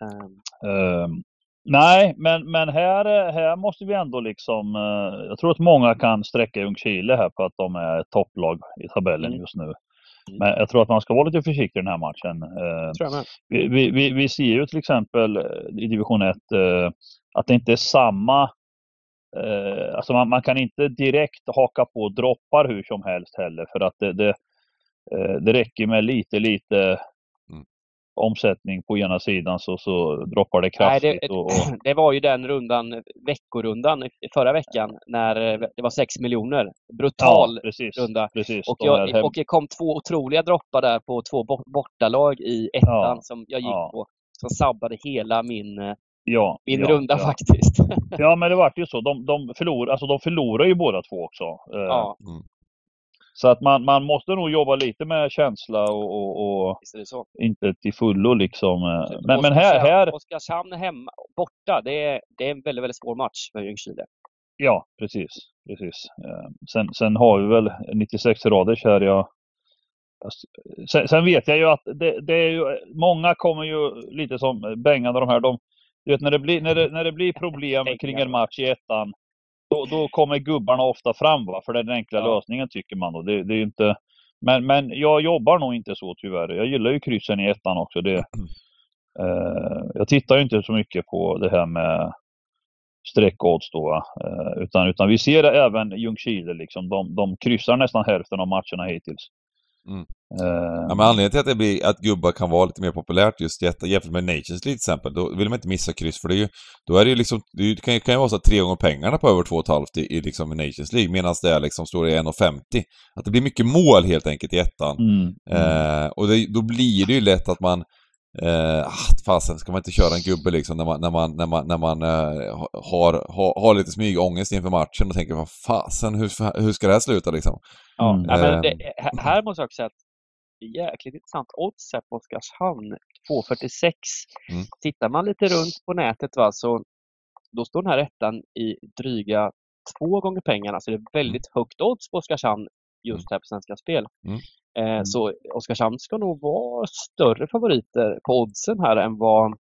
Ehm, nej, men, men här, här måste vi ändå liksom... eh, jag tror att många kan sträcka Ljungskile här på att de är topplag i tabellen Mm. just nu. Men jag tror att man ska vara lite försiktig i den här matchen. Eh, vi, vi, vi, vi ser ju till exempel eh, i division 1 eh, att det inte är samma... Alltså man, man kan inte direkt haka på droppar hur som helst heller för att det, det, det räcker med lite, lite Mm. Omsättning på ena sidan så, så droppar det Nej, kraftigt. det, och, och, det var ju den rundan, veckorundan förra veckan när eh, det var 6 miljoner. Brutal ja, precis, runda. precis. Och, jag, hem- och det kom två otroliga droppar där på två bort- bortalag i ettan Ja, som jag gick ja. på. Som sabbade hela min, eh, ja, min ja, runda ja. faktiskt. Ja, men det vart ju så. De, de, förlor, alltså, de förlorar ju båda två också. Eh, ja, Så att man, man måste nog jobba lite med känsla och, och, och inte till fullo liksom. eh. Men, men här, här, Oskarshamn hemma, borta, det är, det är en väldigt, väldigt svår match för Ljungskile. ja precis. precis. Eh, Sen, sen har vi väl 96 raders här. Jag, jag- sen, sen vet jag ju att det, det är ju, många kommer ju lite som Bengan och de här. De, du vet, när, det blir, när, det, när det blir problem kring en match i ettan, då, då kommer gubbarna ofta fram. Va? För det är den enkla Ja. lösningen tycker man. Då. Det, det är inte, men, men jag jobbar nog inte så tyvärr. Jag gillar ju kryssen i ettan också. Det, eh, jag tittar ju inte så mycket på det här med streckodds då. Eh, utan, utan vi ser även Ljungskile. Liksom. De, de kryssar nästan hälften av matcherna hittills. Mm. Eh, Ja, men anledningen till att, det blir, att gubbar kan vara lite mer populärt just jämfört med Nations League till exempel, då vill man inte missa kryss för det är ju, då är det ju liksom, det kan, ju- kan ju vara så att tre gånger pengarna på över två och ett halvt i, i liksom Nations League, medan det är liksom står i 1,50. Att det blir mycket mål helt enkelt i ettan. mm, mm. Eh, och det, då blir det ju lätt att man Eh, ah, fasen, ska man inte köra en gubbe liksom när man, när man, när man, när man eh, har, har, har lite smygångest inför matchen och tänker vad fasen, hur, hur ska det här sluta liksom? Ja, Mm. ja, men Eh. det, här- här måste jag också säga att det är jäkligt intressant odds här på Oskarshamn. 2,46. Mm. Tittar man lite runt på nätet va, så då står den här ettan i dryga två gånger pengarna. Så det är väldigt högt odds på Oskarshamn just här på Svenska Spel. Mm. Eh, Så Oskarshamn ska nog vara större favoriter på oddsen här än vad,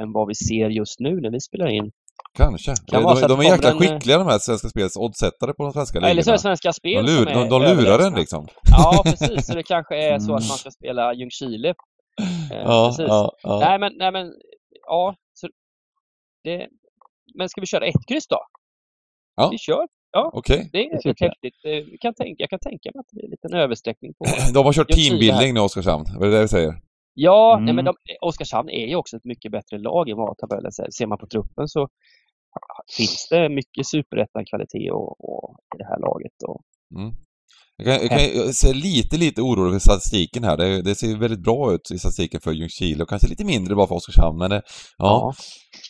än vad vi ser just nu när vi spelar in. Kanske. Kan de, att de är jäkla en- skickliga de här Svenska Spels oddsättare på de svenska ligorna. Eller så är det Svenska Spel de, lur, de, de lurar överlägsna. en liksom. Ja, precis. Så det kanske är så att Mm. man ska spela Ljungskile. Eh, Ja, precis. ja, ja. Nej, men, nej, men ja. Det, men ska vi köra ett kryss då? Ja. Vi kör. Okej. Det är rätt tycker jag. häftigt. Eh, kan tänka, jag kan tänka mig att det blir en liten översträckning på De har kört teambuilding nu, Oskarshamn. Vad är det du säger? Ja, Mm. nej, men de, Oskarshamn är ju också ett mycket bättre lag vad tabellen säger. Ser man på truppen så finns det mycket superettan-kvalitet och, och i det här laget. Och, Mm. Jag, kan, jag, kan, jag ser lite, lite orolig för statistiken här. Det, det ser väldigt bra ut i statistiken för Ljungskile och kanske lite mindre bara för Oskarshamn, men det, ja. Eh,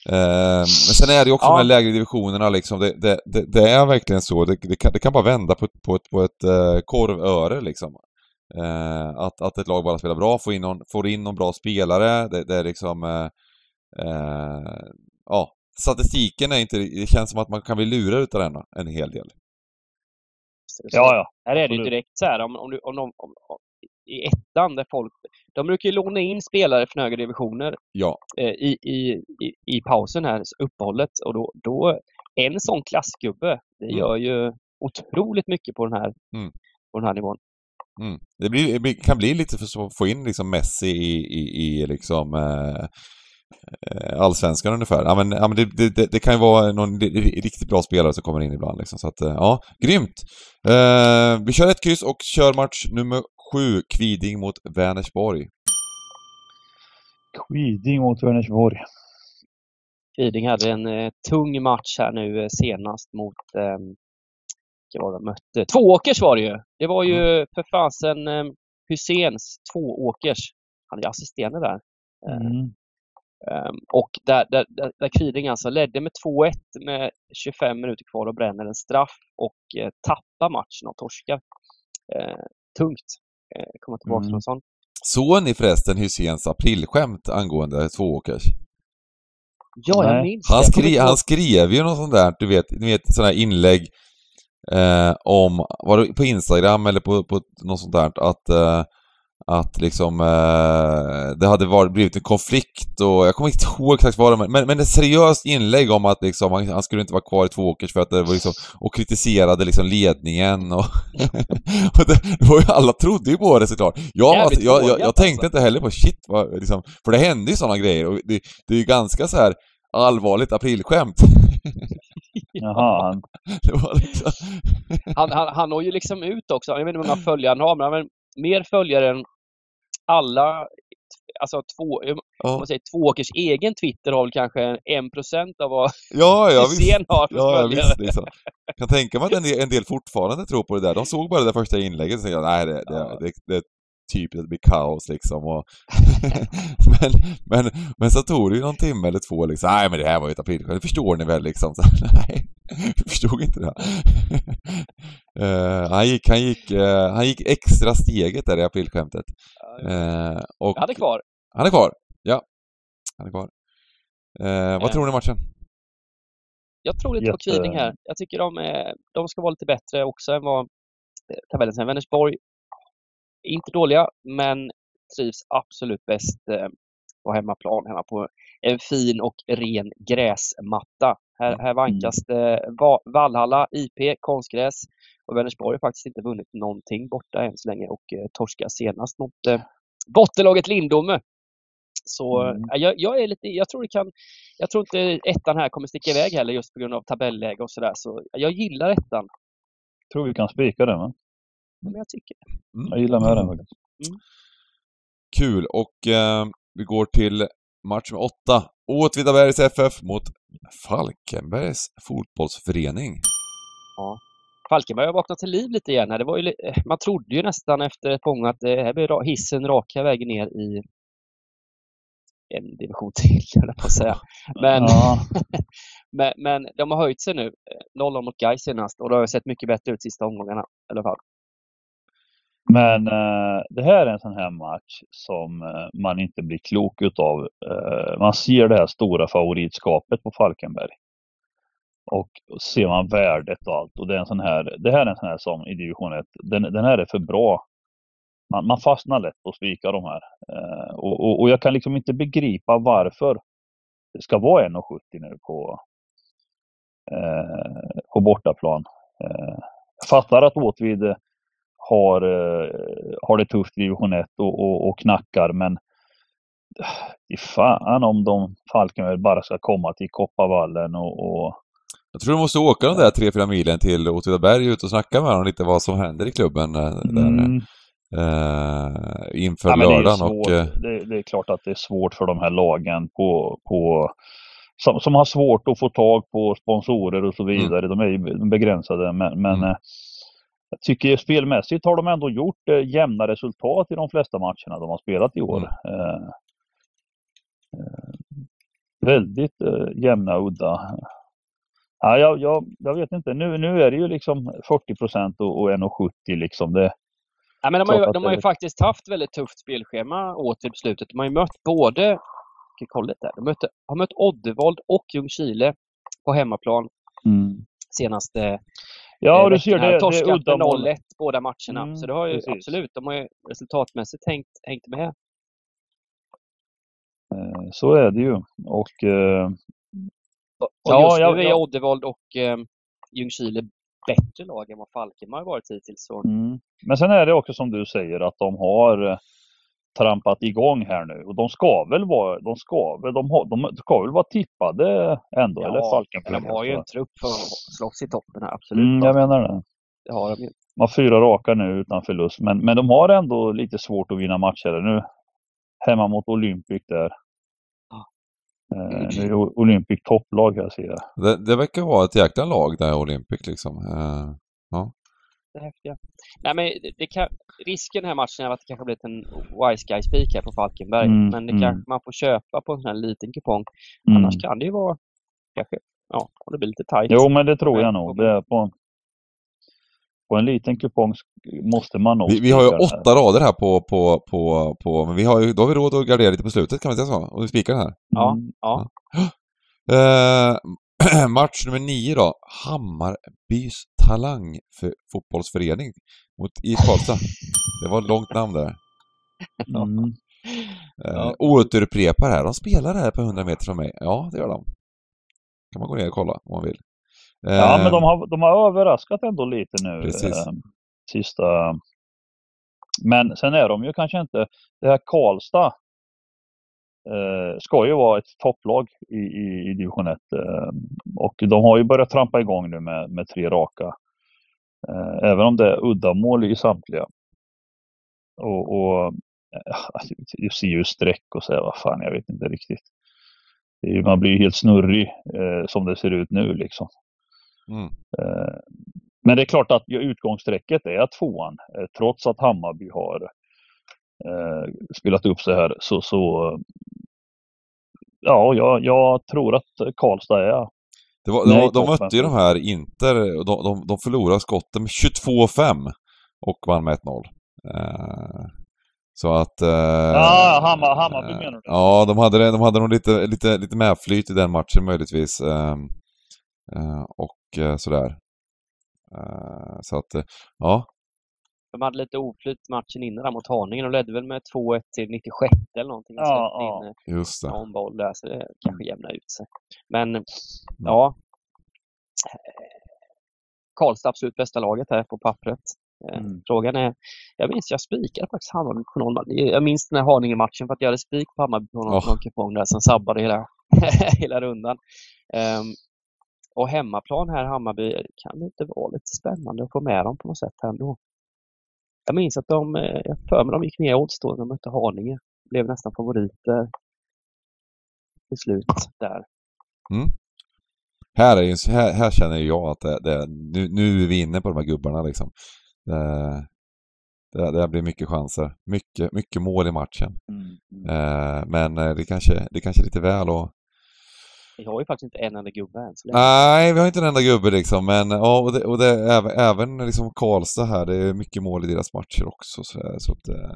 men sen är det ju också Ja. de här lägre divisionerna liksom. Det, det, det, det är verkligen så. Det, det, kan, det kan bara vända på, ett- på ett, på ett eh, korvöre liksom. Eh, att, att ett lag bara spelar bra, får in någon, får in någon bra spelare. Det, det är liksom... Eh, eh, ja, statistiken är inte... Det känns som att man kan bli lurad utav den en hel del. Ja, ja. Här är det ju direkt så här om, om, du, om, de, om, om i ettan där folk, de brukar ju låna in spelare från högre divisioner Ja. eh, i, i, i, i pausen här, uppehållet och då, då en sån klassgubbe, det Mm. gör ju otroligt mycket på den här, Mm. på den här nivån. Mm. Det, blir, det kan bli lite för att få in liksom Messi i, i, i liksom eh, eh, allsvenskan ungefär. Ja men, ja, men det, det, det, kan ju vara någon ri- riktigt bra spelare som kommer in ibland liksom. Så att, eh, ja, grymt! Eh, vi kör ett kryss och kör match nummer sju, Kviding mot Vänersborg. Kviding mot Vänersborg. Kviding hade en eh, tung match här nu eh, senast mot, eh, vilka var det de mötte? Tvååkers var det ju! Det var ju för fasen eh, Husens Tvååkers. Han är assisterande där. Eh, Mm. Ehm, och där, där, där, där Kviding alltså ledde med 2-1 med 25 minuter kvar och bränner en straff och eh, tappar matchen och torskar. Eh, tungt. Eh, komma tillbaka Mm. från en sån. Såg ni förresten Hyséns aprilskämt angående tvååkers? Ja, jag minns Han, skri, han skrev ju något sånt där, du vet, ni vet sådana här inlägg eh, om, var det på Instagram eller på, på något sånt där, att, eh, att liksom eh, det hade varit, blivit en konflikt och jag kommer inte ihåg exakt vad det var, men, men ett seriöst inlägg om att liksom, han, han skulle inte vara kvar i Tvååkers för att det var liksom, och kritiserade liksom ledningen och, och det, det var ju, alla trodde ju på det såklart. Jag, jag, jag, vågat, jag tänkte alltså. inte heller på shit, vad, liksom, för det hände ju sådana grejer och det, det är ju ganska så här allvarligt aprilskämt. Jaha, han, Det var liksom... han, han, han når ju liksom ut också. Jag vet inte hur många följare han har, men han har väl mer följare än alla Alltså två, Ja, man säger Tvååkers egen Twitter har väl kanske en procent av vad ja, ja. Hysén har för Ja, ja, följare. visst liksom. Jag kan tänka mig att en del, en del fortfarande tror på det där. De såg bara det första inlägget och tänkte nej, det, det, det, det är typ att det blir kaos liksom. Och men, men, men så tog det ju någon timme eller två liksom. Nej, men det här var ju ett aprilskämt. Det förstår ni väl liksom. Så, nej, jag förstod inte det. Eh, han, gick, han, gick, eh, han gick extra steget där i aprilskämtet. Uh, och Jag hade kvar. Han är kvar. Ja, han är kvar. Eh, vad tror ni om matchen? Jag tror lite på Jätte- Kviding här. Jag tycker de, är, de ska vara lite bättre också än vad tabellen säger. Vänersborg är inte dåliga, men trivs absolut bäst eh, på hemmaplan, hemma på en fin och ren gräsmatta. Här, här vankas det Va- Vallhalla, IP, konstgräs och Vänersborg har faktiskt inte vunnit någonting borta än så länge och eh, torskar senast mot eh, bottenlaget Lindome. Så Mm. eh, jag, jag är lite, jag tror det kan, jag tror inte ettan här kommer sticka iväg heller just på grund av tabelläge och sådär. Så jag gillar ettan. tror vi kan spika den va? Men jag tycker Mm. Jag gillar med den faktiskt. Kul och eh, vi går till match med åtta. Åtvidabergs FF mot Falkenbergs fotbollsförening. Falkenberg har vaknat till liv lite igen. här. Det var ju, eh, man trodde ju nästan efter ett gång att det här blir hissen raka vägen ner i en division till, höll jag på att säga. Men, Ja, men, men de har höjt sig nu. Eh, 0 mot Gais senast och det har sett mycket bättre ut sista omgångarna i alla fall men eh, det här är en sån här match som eh, man inte blir klok utav. Eh, man ser det här stora favoritskapet på Falkenberg. Och ser man värdet och allt. Och det är en sån här, det här är en sån här som i division 1, den, den här är för bra man, man fastnar lätt på att spika de här. Eh, och, och, och jag kan liksom inte begripa varför det ska vara 1,70 nu på, eh, på bortaplan. Eh, jag fattar att Åtvid har, eh, har det tufft i division 1 och, och, och knackar men i fan om de Falkenberg bara ska komma till Kopparvallen och, och Jag tror du måste åka de där 3-4 milen till Åtvidaberg ut och snacka med dem lite vad som händer i klubben eh, där, Mm. eh, inför Ja, lördagen. Och, eh, det, det är klart att det är svårt för de här lagen på, på, som, som har svårt att få tag på sponsorer och så vidare. De är ju begränsade. Men, men Mm. Eh, jag tycker spelmässigt har de ändå gjort eh, jämna resultat i de flesta matcherna de har spelat i år. Mm. Eh, eh, väldigt eh, jämna och udda. Ja, jag, jag, jag vet inte. Nu, nu är det ju liksom 40 procent och, och 1,70 liksom. Det, Ja, men de, har ju, de har ju det- faktiskt haft väldigt tufft spelschema åter på slutet. De har ju mött både, lite här, de mötte, har mött Oddevold och Ljungskile på hemmaplan senaste Ja, eh, du ser det, det Torskat med mål. 0-1 båda matcherna. Mm, så det har ju precis. absolut, de har ju resultatmässigt hängt, hängt med. Eh, Så är det ju. Och eh, Och Ja, just nu är ja. Oddevold och eh, Ljungskile bättre lag än vad Falkenberg har varit hittills. Så. Mm. Men sen är det också som du säger att de har trampat igång här nu och de ska väl vara, de ska väl, de, har, de ska väl vara tippade ändå, eller Ja, Falkenberg? de har ju en trupp för att slåss i toppen här, absolut. Mm, jag menar det. Det har de ju. De har fyra raka nu utan förlust, men, men de har ändå lite svårt att vinna matcher nu. Hemma mot Olympic där. Ja. Eh, nu är det Olympic topplag här ser jag. det, det verkar vara ett jäkla lag där Olympic liksom. Eh, Det häftiga. Nej, men det, det kan, risken den här matchen är att det kanske blivit en wise guy spik här på Falkenberg. Mm, men det mm. kanske man får köpa på en sån här liten kupong. Mm. Annars kan det ju vara kanske, ja, om det blir lite tajt. Jo, men det tror Men- jag nog. Det är på, på en liten kupong måste man nog vi, vi har ju åtta rader här på, på, på, på men vi har ju, då har vi råd att gardera lite på slutet kan man säga så? Och vi spikar den här. Ja, Mm. ja. Eh, match nummer nio då. Hammarbys talang för fotbollsförening mot IF Karlstad. Det var ett långt namn där. Mm. Eh, Ja. Återupprepar här. De spelar här på 100 meter från mig. Ja, det gör de. kan man gå ner och kolla om man vill. Ja, Eh, men de har, de har överraskat ändå lite nu. Precis. Eh, sista... Men sen är de ju kanske inte... Det här Karlstad eh, ska ju vara ett topplag i, i, i division 1. Eh, och de har ju börjat trampa igång nu med, med tre raka. Eh, även om det är uddamål i samtliga. Och, och eh, jag ser ju streck och säger vad fan, jag vet inte riktigt. Ju- man blir ju helt snurrig eh, som det ser ut nu liksom. Mm. Eh, Men det är klart att utgångsstrecket är tvåan. eh, Trots att Hammarby har eh, spelat upp sig här så, så ja, jag, jag tror att Karlstad är Det var, de, Nej, de toppen. mötte ju de här Inter de, de, de förlorade skotten med 22-5 och vann med 1-0. Eh, så att... Eh, Ja, Hammar- Hammarby menar du? Ja, de hade, de hade nog lite, lite, lite medflyt i den matchen möjligtvis. Eh, eh, och eh, sådär. Eh, så att, ja. De hade lite oflyt matchen innan där mot Haninge. De ledde väl med 2-1 till 96 eller någonting. Ja, ja. in eh, Just det. någon boll där, så det kanske jämnar ut sig. Men ja. Karlstad absolut bästa laget här på pappret. Eh, Mm. Frågan är, jag minns jag spikade faktiskt Hammarby på någon. Jag minns den här Haninge-matchen för att jag hade spik på Hammarby på någon, Oh. någon kupong där som sabbade hela, hela rundan. Ehm, och hemmaplan här Hammarby, kan det inte vara lite spännande att få med dem på något sätt här ändå? Jag minns att de, eh, jag för mig de gick ner i odds då när de mötte Haninge. Blev nästan favoriter till slut där. Här, är här, här känner jag att det, det, nu, nu är vi inne på de här gubbarna liksom. Det, det, det blir mycket chanser. Mycket, mycket mål i matchen. Eh, men eh, det kanske, det kanske är lite väl och... Vi har ju faktiskt inte en enda gubbe än så länge. Nej, vi har inte en enda gubbe liksom, men ja, och det, och det även, även liksom Karlstad här, det är mycket mål i deras matcher också så, så att... eh,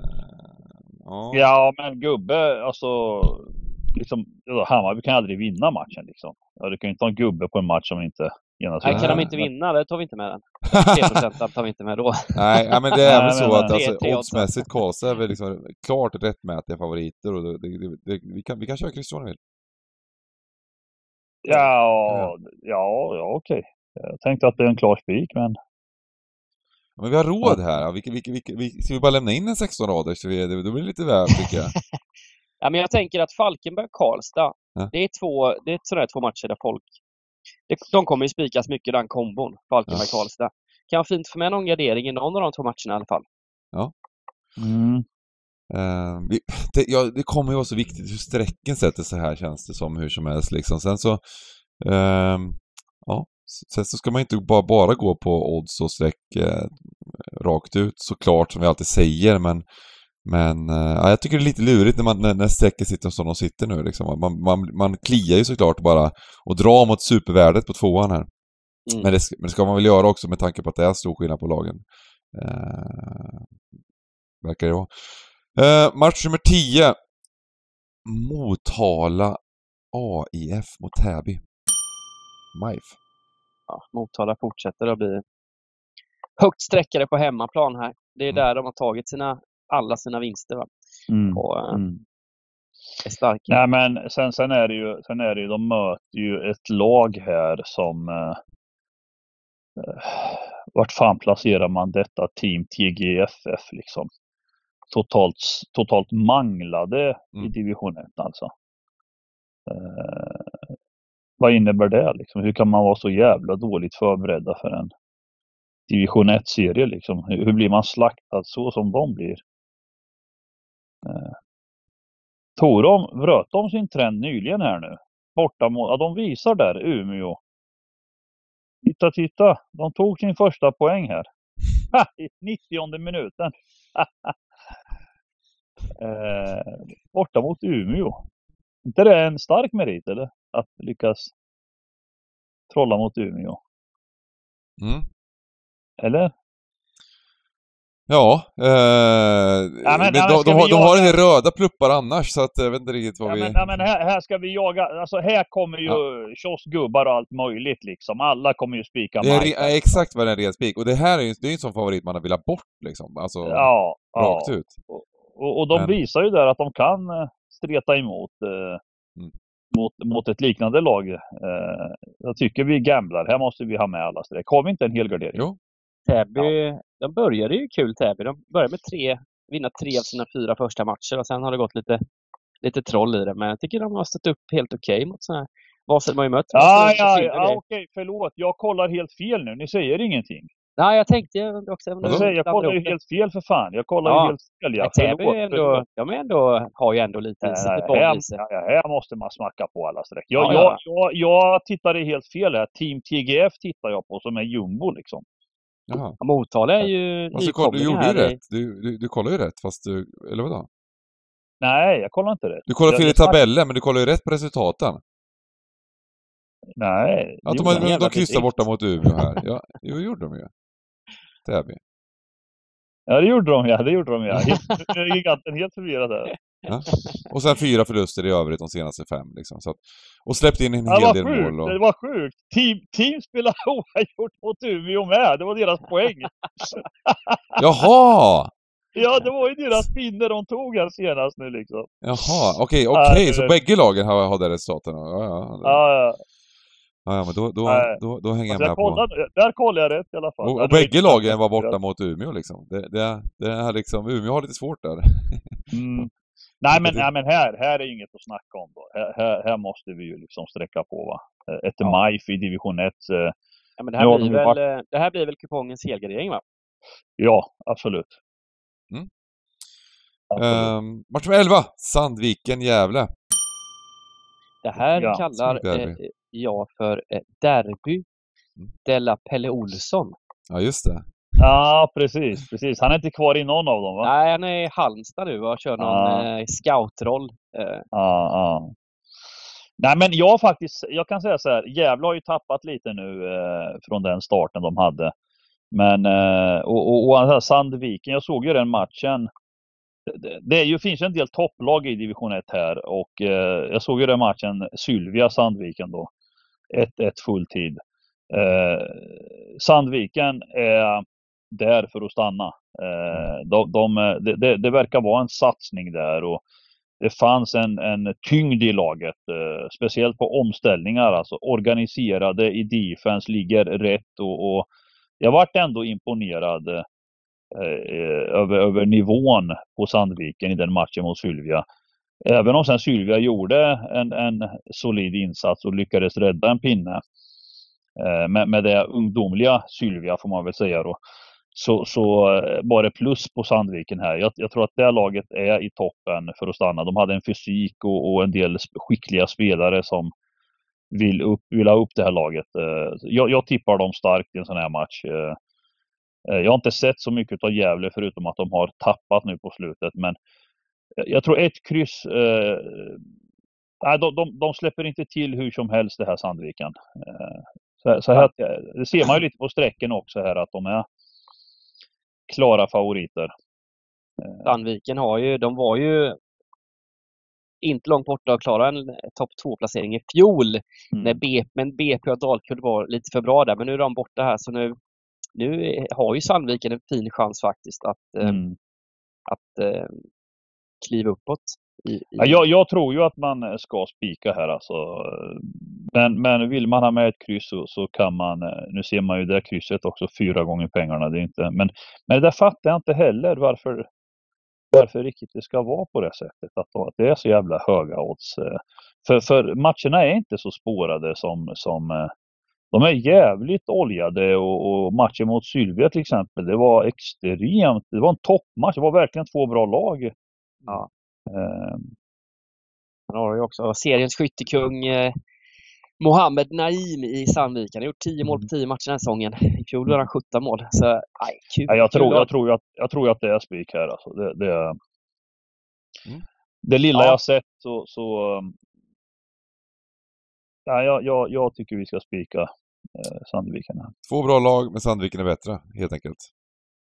ja. Ja, men gubbe, alltså liksom, Hammarby kan aldrig vinna matchen liksom. Ja, du kan ju inte ha en gubbe på en match som inte genast Nej, kan de inte vinna, det tar vi inte med den. 3% tar vi inte med då. Nej, men det är väl så att alltså, oddsmässigt Karlstad är väl liksom klart rättmätiga favoriter och det, det, det, vi, kan, vi kan köra ni vill. Ja, ja, ja okej. Jag tänkte att det är en klar spik, men Men vi har råd här. Vilka, vilka, vilka, vi, ska vi bara lämna in en 16 rader så vi, det, det blir lite väl tycker jag. Ja, men jag tänker att Falkenberg-Karlstad, Ja. det är två, det är sådana två matcher där folk... Det, de kommer ju spikas mycket den kombon, Falkenberg-Karlstad. Kan fint för med någon gardering i någon av de två matcherna i alla fall. mm, Eh, vi, det, ja, det kommer ju vara så viktigt hur strecken sätter sig här känns det som hur som helst liksom. Sen så... ehm, ja, sen så ska man inte bara, bara gå på odds och streck eh, rakt ut såklart som vi alltid säger men men eh, ja, jag tycker det är lite lurigt när, man, när, när strecken sitter som de sitter nu liksom. Man, man, man kliar ju såklart bara och drar mot supervärdet på tvåan här. Mm. Men, det, men det ska man väl göra också med tanke på att det är stor skillnad på lagen. Verkar det vara. Eh, match nummer 10. Motala AIF mot Täby. MIF. Ja, Motala fortsätter att bli högt sträckade på hemmaplan här. Det är Mm. där de har tagit sina, alla sina vinster. Va? mm, Och eh, mm. är starka. Nej, men sen, sen är det ju, sen är det ju, de möter ju ett lag här som... Eh, eh, vart fan placerar man detta team TGFF liksom? Totalt, totalt manglade i Mm. division 1 alltså. Eh, vad innebär det liksom? Hur kan man vara så jävla dåligt förberedda för en division 1-serie liksom? Hur hur blir man slaktad så som de blir? Eh, Tog de, bröt de sin trend nyligen här nu? Borta mot, ja, de visar där, Umeå. Titta, titta, de tog sin första poäng här. I 90 minuten. eh, borta mot Umeå. inte det en stark merit eller? Att lyckas trolla mot Umeå. Mm. Eller? Ja, eh, men- men ja, de, de, har, de har jaga- en del röda pluppar annars så att jag vet inte riktigt vad Ja, vi... men, ja, men här, här ska vi jaga, alltså här kommer ju Ja. kioskgubbar och allt möjligt liksom. Alla kommer ju spika det är ja, exakt vad en ren spik. Och det här är ju det är en sån favorit man vill ha bort liksom. Alltså, Ja, rakt ja. ut. Och, och de Men- visar ju där att de kan eh, streta emot eh, Mm. mot, mot ett liknande lag. Eh, jag tycker vi gamblar. Här måste vi ha med alla streck. Har vi inte en helgardering? Jo. Täby, de började ju kul Täby. De började med tre, vinna tre av sina fyra första matcher och sen har det gått lite, lite troll i det. Men jag tycker de har stått upp helt okej mot sådana här. Vasen har ju mött Ja, och ja, ja det. okej, förlåt. Jag kollar helt fel nu. Ni säger ingenting. Nej, jag tänkte också... Jag, säger, jag kollar ju helt fel för fan. Jag kollar Ja. ju helt fel. Ja, Men Täby är ändå, de är ändå, har ju ändå lite boll här, här måste man smacka på alla streck. Jag, Ja, jag, ja. jag, jag tittade helt fel här. Team TGF tittar jag på som är jumbo liksom. Jaha. Ja, Motala är ju du, koll, du gjorde ju här rätt. Du, du, du kollade ju rätt fast du... Eller vadå? Nej, jag kollar inte rätt. Du kollade Jag- fel i jag tabellen men du kollade ju rätt på resultaten. Nej. Att de, jag de, de kryssar borta mot Umeå här. Ja, jo, det gjorde de ju. Täby. Ja, det gjorde de ja. Det gjorde de ja. Helt, giganten helt förvirrad där. Ja. Och sen fyra förluster i övrigt de senaste fem liksom. Så att, och släppte in en Ja, hel vad del sjukt. mål. Och, Det var sjukt. Team, team spelade oavgjort mot Umeå med. Det var deras poäng. Jaha! Ja, det var ju deras pinne de tog här senast nu liksom. Jaha, okej, okej. Ja, Så det- bägge lagen har, har det resultaten? Ja, ja. ja. Ja, ja. ja men då, då, Nej. då, då hänger jag Alltså, med jag på... kollade, där kollade jag rätt i alla fall. Och, och bägge lagen var borta mot Umeå liksom. Det, det, det är liksom, Umeå har lite svårt där. Mm. Nej, men, nej, men här, här är inget att snacka om då. Här, här, här måste vi ju liksom sträcka på va. Ett Ja. MIF i division 1. eh, Ja, men det, här blir väl, varit- eh, det här blir väl kupongens helgardering va? Ja, absolut. Mm. absolut. Um, match nummer 11, Sandviken-Gävle. Det här Ja, kallar eh, jag för eh, derby Mm. Della Pelle Olsson. Ja, just det. Ja, precis, precis. Han är inte kvar i någon av dem va? Nej, han är i Halmstad nu och kör någon Ja. eh, scoutroll. Eh, Ja, ja. Nej, men jag faktiskt, jag kan säga så här, Gävle har ju tappat lite nu eh, från den starten de hade. Men, eh, och, och, och alltså, Sandviken, jag såg ju den matchen. Det, det är ju, finns ju en del topplag i division 1 här och eh, jag såg ju den matchen Sylvia Sandviken då. 1-1 fulltid. Eh, Sandviken är där för att stanna. Eh, de, de, det, det, verkar vara en satsning där och det fanns en, en tyngd i laget, eh, speciellt på omställningar, alltså organiserade i defense, ligger rätt och, och jag vart ändå imponerad eh, över, över nivån på Sandviken i den matchen mot Sylvia. Även om sen Sylvia gjorde en, en solid insats och lyckades rädda en pinne eh, med, med det ungdomliga Sylvia får man väl säga då så, så eh, var det plus på Sandviken här. Jag, jag, tror att det laget är i toppen för att stanna. De hade en fysik och, och en del skickliga spelare som vill, upp, vill ha upp det här laget. Eh, jag, jag tippar dem starkt i en sån här match. Eh, jag har inte sett så mycket av Gävle förutom att de har tappat nu på slutet, men jag tror ett kryss eh, Nej, de, de, de, släpper inte till hur som helst det här Sandviken. Så, så här, det ser man ju lite på strecken också här att de är klara favoriter. Sandviken har ju, de var ju inte långt borta och klara en topp 2-placering i fjol. Mm. När BP, men BP och Dalkurd var lite för bra där, men nu är de borta här så nu, nu har ju Sandviken en fin chans faktiskt att, eh, mm. att äh, Kliv uppåt. I, i... Ja, jag, jag, tror ju att man eh, ska spika här alltså. Men, men vill man ha med ett kryss så, så, kan man, eh, nu ser man ju det krysset också fyra gånger pengarna. Det är inte, men, men det där fattar jag inte heller varför, varför riktigt det ska vara på det sättet. Att, att det är så jävla höga odds. Eh. För, för matcherna är inte så spårade som, som de är jävligt oljade och, och matchen mot Sylvia till exempel, det var extremt, det var en toppmatch, det var verkligen två bra lag. Ja. Eh. Han har ju också seriens skyttekung eh, Mohammed Naim i Sandviken. Han har gjort 10 mål på 10 mm. matcher den här säsongen. I fjol gjorde han 17 mål. Så, aj, kul, ja, jag, tror, jag, tror att, jag tror att det är spik här. Alltså. Det, det, mm. det lilla ja. jag sett så... så ja, jag, jag, jag tycker vi ska spika eh, Sandviken. Här. Två bra lag, men Sandviken är bättre, helt enkelt.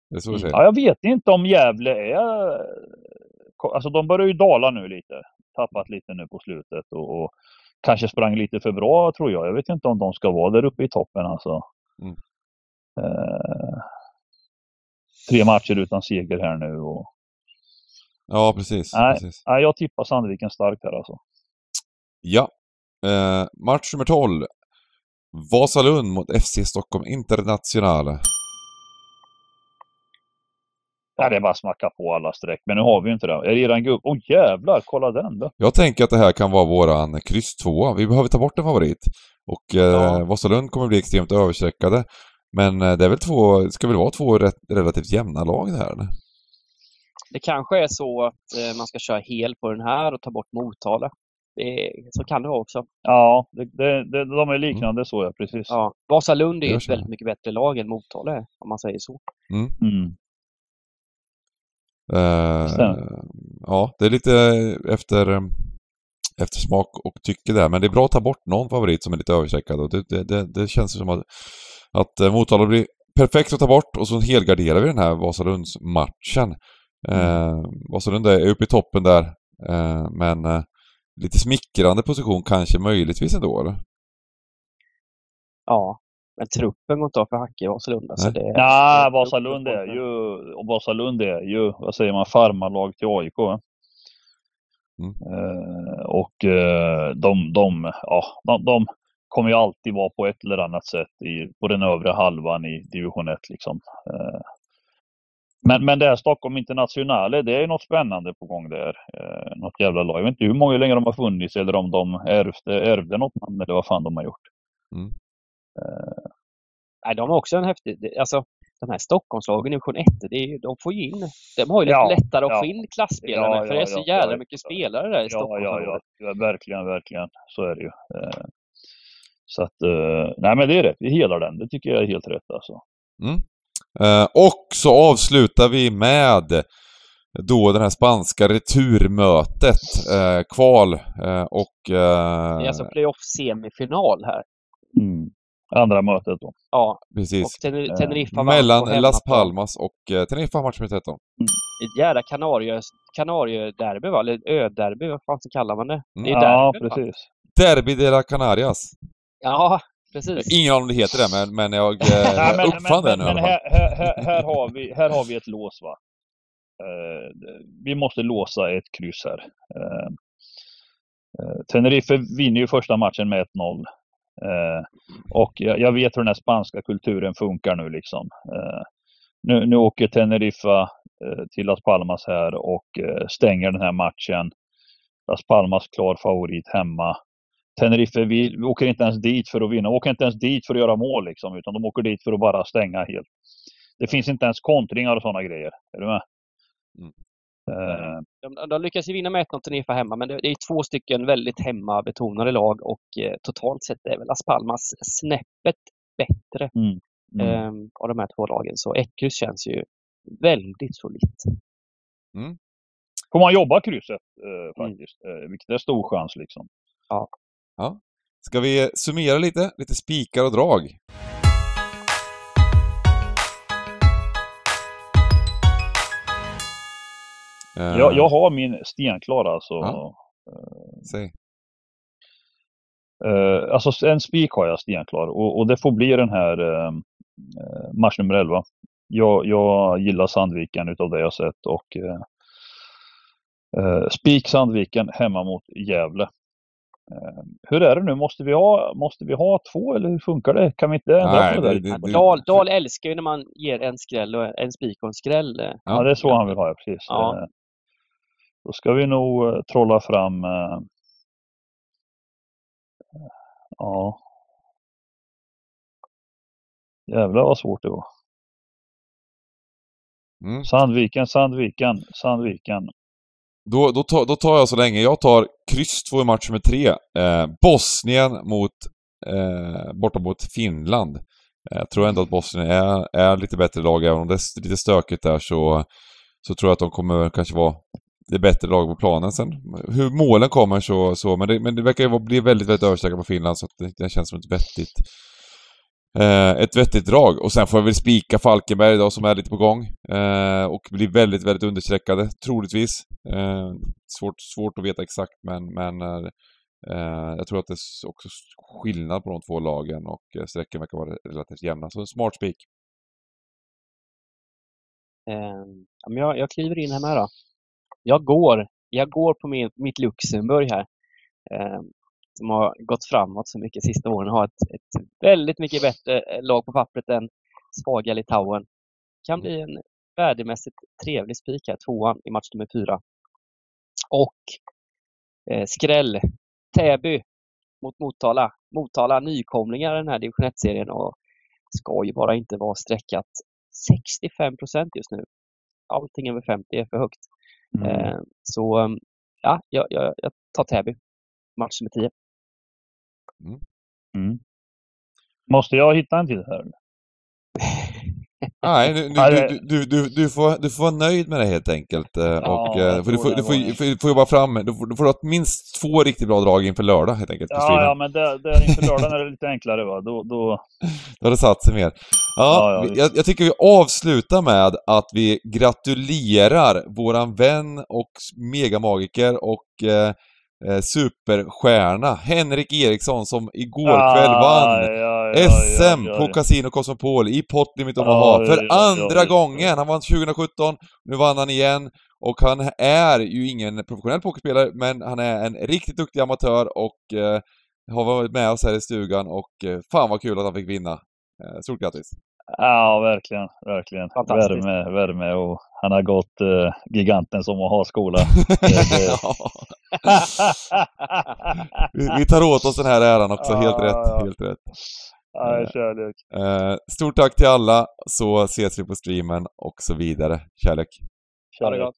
Det är så du mm. säger? Ja, jag vet inte om Gävle är alltså de börjar ju dala nu lite. Tappat lite nu på slutet och, och, kanske sprang lite för bra tror jag. Jag vet inte om de ska vara där uppe i toppen alltså. Mm. Eh, tre matcher utan seger här nu och... Ja, precis. Nej, precis. nej jag tippar Sandviken starkt här alltså. Ja. Eh, match nummer 12. Vasalund mot FC Stockholm Internationale. Ja, det är bara att smacka på alla streck. Men nu har vi ju inte det. Är det eran gubb? Åh oh, jävlar, kolla den då! Jag tänker att det här kan vara våran kryss 2. Vi behöver ta bort en favorit. Och eh, ja. Vasalund kommer bli extremt överstreckade. Men eh, det är väl två, ska väl vara två rätt, relativt jämna lag det här? Eller? Det kanske är så att eh, man ska köra hel på den här och ta bort Motala. Det, så kan det vara också. Ja, det, det, de är liknande mm. så ja, precis. Ja. Vasalund är ett väldigt mycket bättre lag än Motala om man säger så. Mm. Mm. Uh, ja, det är lite efter, efter smak och tycke där, men det är bra att ta bort någon favorit som är lite överstreckad och det, det, det, det känns som att, att eh, Motala blir perfekt att ta bort och så helgarderar vi den här Vasalundsmatchen. Mm. Uh, Vasalund är uppe i toppen där, uh, men uh, lite smickrande position kanske möjligtvis ändå, eller? Ja, men truppen går inte av för hack i Vasalund. Alltså det, ja, Vasalund är ju, och Vasalund är ju, vad säger man, farmarlag till AIK. Mm. Eh, och eh, de, de, ja, de, de, kommer ju alltid vara på ett eller annat sätt i, på den övre halvan i division 1 liksom. Eh, men, men det här Stockholm Internationale, det är något spännande på gång där. Eh, något jävla lag. Jag vet inte hur många länge de har funnits eller om de ärvde, ärvde något namn eller vad fan de har gjort. Mm. Nej, de har också en häftig... Alltså, de här Stockholmslagen i division 1, det är, de får ju in... De har ju lite ja, lättare att ja. få in klasspelare ja, för det är så jävla mycket spelare där i Stockholm. Ja, ja, ja, verkligen, verkligen. Så är det ju. Uh, så att, uh, nej men det är rätt. Vi helar den. Det tycker jag är helt rätt alltså. Mm. och så avslutar vi med då det här spanska returmötet, eh, kval eh, och... Eh, det är alltså playoff-semifinal här. Mm. Andra mötet då. Ja, precis. Och Tener Teneriffa Mellan Las Palmas och uh, Teneriffa match med 13. Mm. Ett jävla Kanarie, Kanariederby va? Eller öderby, vad fan så kallar man det? det är ja, derby, precis. Va? Derby de la Canarias. Ja, Precis. Ingen aning om det heter det, men, men jag eh, uppfann den i men, men här, här, har vi, här har vi ett lås va. Eh, vi måste låsa ett kryss här. Eh, eh, Tenerife vinner ju första matchen med 1-0. Eh, och jag, vet hur den här spanska kulturen funkar nu liksom. Eh, nu, nu åker Teneriffa eh, till Las Palmas här och stänger den här matchen. Las Palmas klar favorit hemma. Tenerife, vi, vi åker inte ens dit för att vinna. Vi åker inte ens dit för att göra mål liksom, utan de åker dit för att bara stänga helt. Det finns inte ens kontringar och sådana grejer. Är du med? Mm. Eh, De, de lyckas ju vinna med 1-0 till Nifa hemma, men det, det är två stycken väldigt hemmabetonade lag och eh, totalt sett är väl Las Palmas snäppet bättre mm. Mm. eh, av de här två lagen. Så ett kryss känns ju väldigt solitt. Får man jobba krysset eh, faktiskt, eh, vilket är stor chans liksom. Ska vi summera lite? Lite spikar och drag? Jag, jag har min stenklar alltså. Ja. Säg. Eh, alltså en spik har jag stenklar och, och det får bli den här eh, eh, match nummer 11. Jag, jag gillar Sandviken utav det jag sett och eh, eh, spik Sandviken hemma mot Gävle. Eh, hur är det nu? Måste vi, ha, måste vi ha två eller hur funkar det? Kan vi inte ändra Nej, på det, det- där? det- Dal, Dal älskar ju när man ger en skräll och en spik och en skräll. eh. Ja, det är så han vill ha, ja, precis. Ja. Eh, Då ska vi nog eh, trolla fram... eh, Ja. Jävlar vad svårt det var. Mm. Sandviken, Sandviken, Sandviken. Då, då, tar, då tar jag så länge. Jag tar kryss två i match nummer tre. Eh, Bosnien mot, eh, borta mot Finland. Eh, Jag tror ändå att Bosnien är, är lite bättre lag, även om det är lite stökigt där så, så tror jag att de kommer kanske vara det bättre lag på planen sen. Hur målen kommer så, så men, det, men det verkar ju bli väldigt, väldigt översäkrat på Finland så att det, det känns som ett vettigt eh, ett vettigt drag. Och sen får jag väl spika Falkenberg idag som är lite på gång. Eh, och blir väldigt, väldigt understreckade, troligtvis. Eh, svårt, svårt att veta exakt men, men eh, eh jag tror att det är också skillnad på de två lagen och eh, sträckan verkar vara relativt jämna. Så en smart spik. Eh, jag, jag kliver in här med då. Jag går, jag går på min, mitt Luxemburg här. Eh, som har gått framåt så mycket sista åren. Har ett, ett väldigt mycket bättre eh, lag på pappret än svaga Litauen. Kan bli en värdemässigt trevlig spik här, tvåan i match nummer fyra. Och eh, skräll, Täby mot Motala. Motala nykomlingar i den här division 1-serien och ska ju bara inte vara streckat 65 procent just nu. Allting över 50 är för högt. Mm. Eh, så ja, jag, jag, jag tar Täby. Match nummer 10. Mm. Måste jag hitta en till här? Nej, nu, nu, du, du, du, får, du får vara nöjd med det helt enkelt. eh, Ja, och, eh, för du, får, du, får, du, får, jobba fram, du får, du får ha minst två riktigt bra drag inför lördag helt enkelt. Ja, ja, men där, där inför lördagen är det lite enklare va? Då, då... Då har det satt sig mer. Ja, Ja, ja, jag, jag tycker vi avslutar med att vi gratulerar våran vän och megamagiker och eh, eh, superstjärna Henrik Eriksson som igår kväll vann aj, aj, SM aj. på Casino Cosmopol i Potlimit Oj, Omaha för andra gången. Han vann 2017, nu vann han igen och han är ju ingen professionell pokerspelare men han är en riktigt duktig amatör och eh, har varit med oss här i stugan och eh, fan vad kul att han fick vinna. Eh, stort grattis! Ja, verkligen, verkligen. Värme, värme och han har gått eh, giganten som att ha skola. Vi, vi tar åt oss den här äran också, Ja, helt rätt, ja. helt rätt. Ja, kärlek. Eh, stort tack till alla, så ses vi på streamen och så vidare. Kärlek! Ha det kärlek. gott.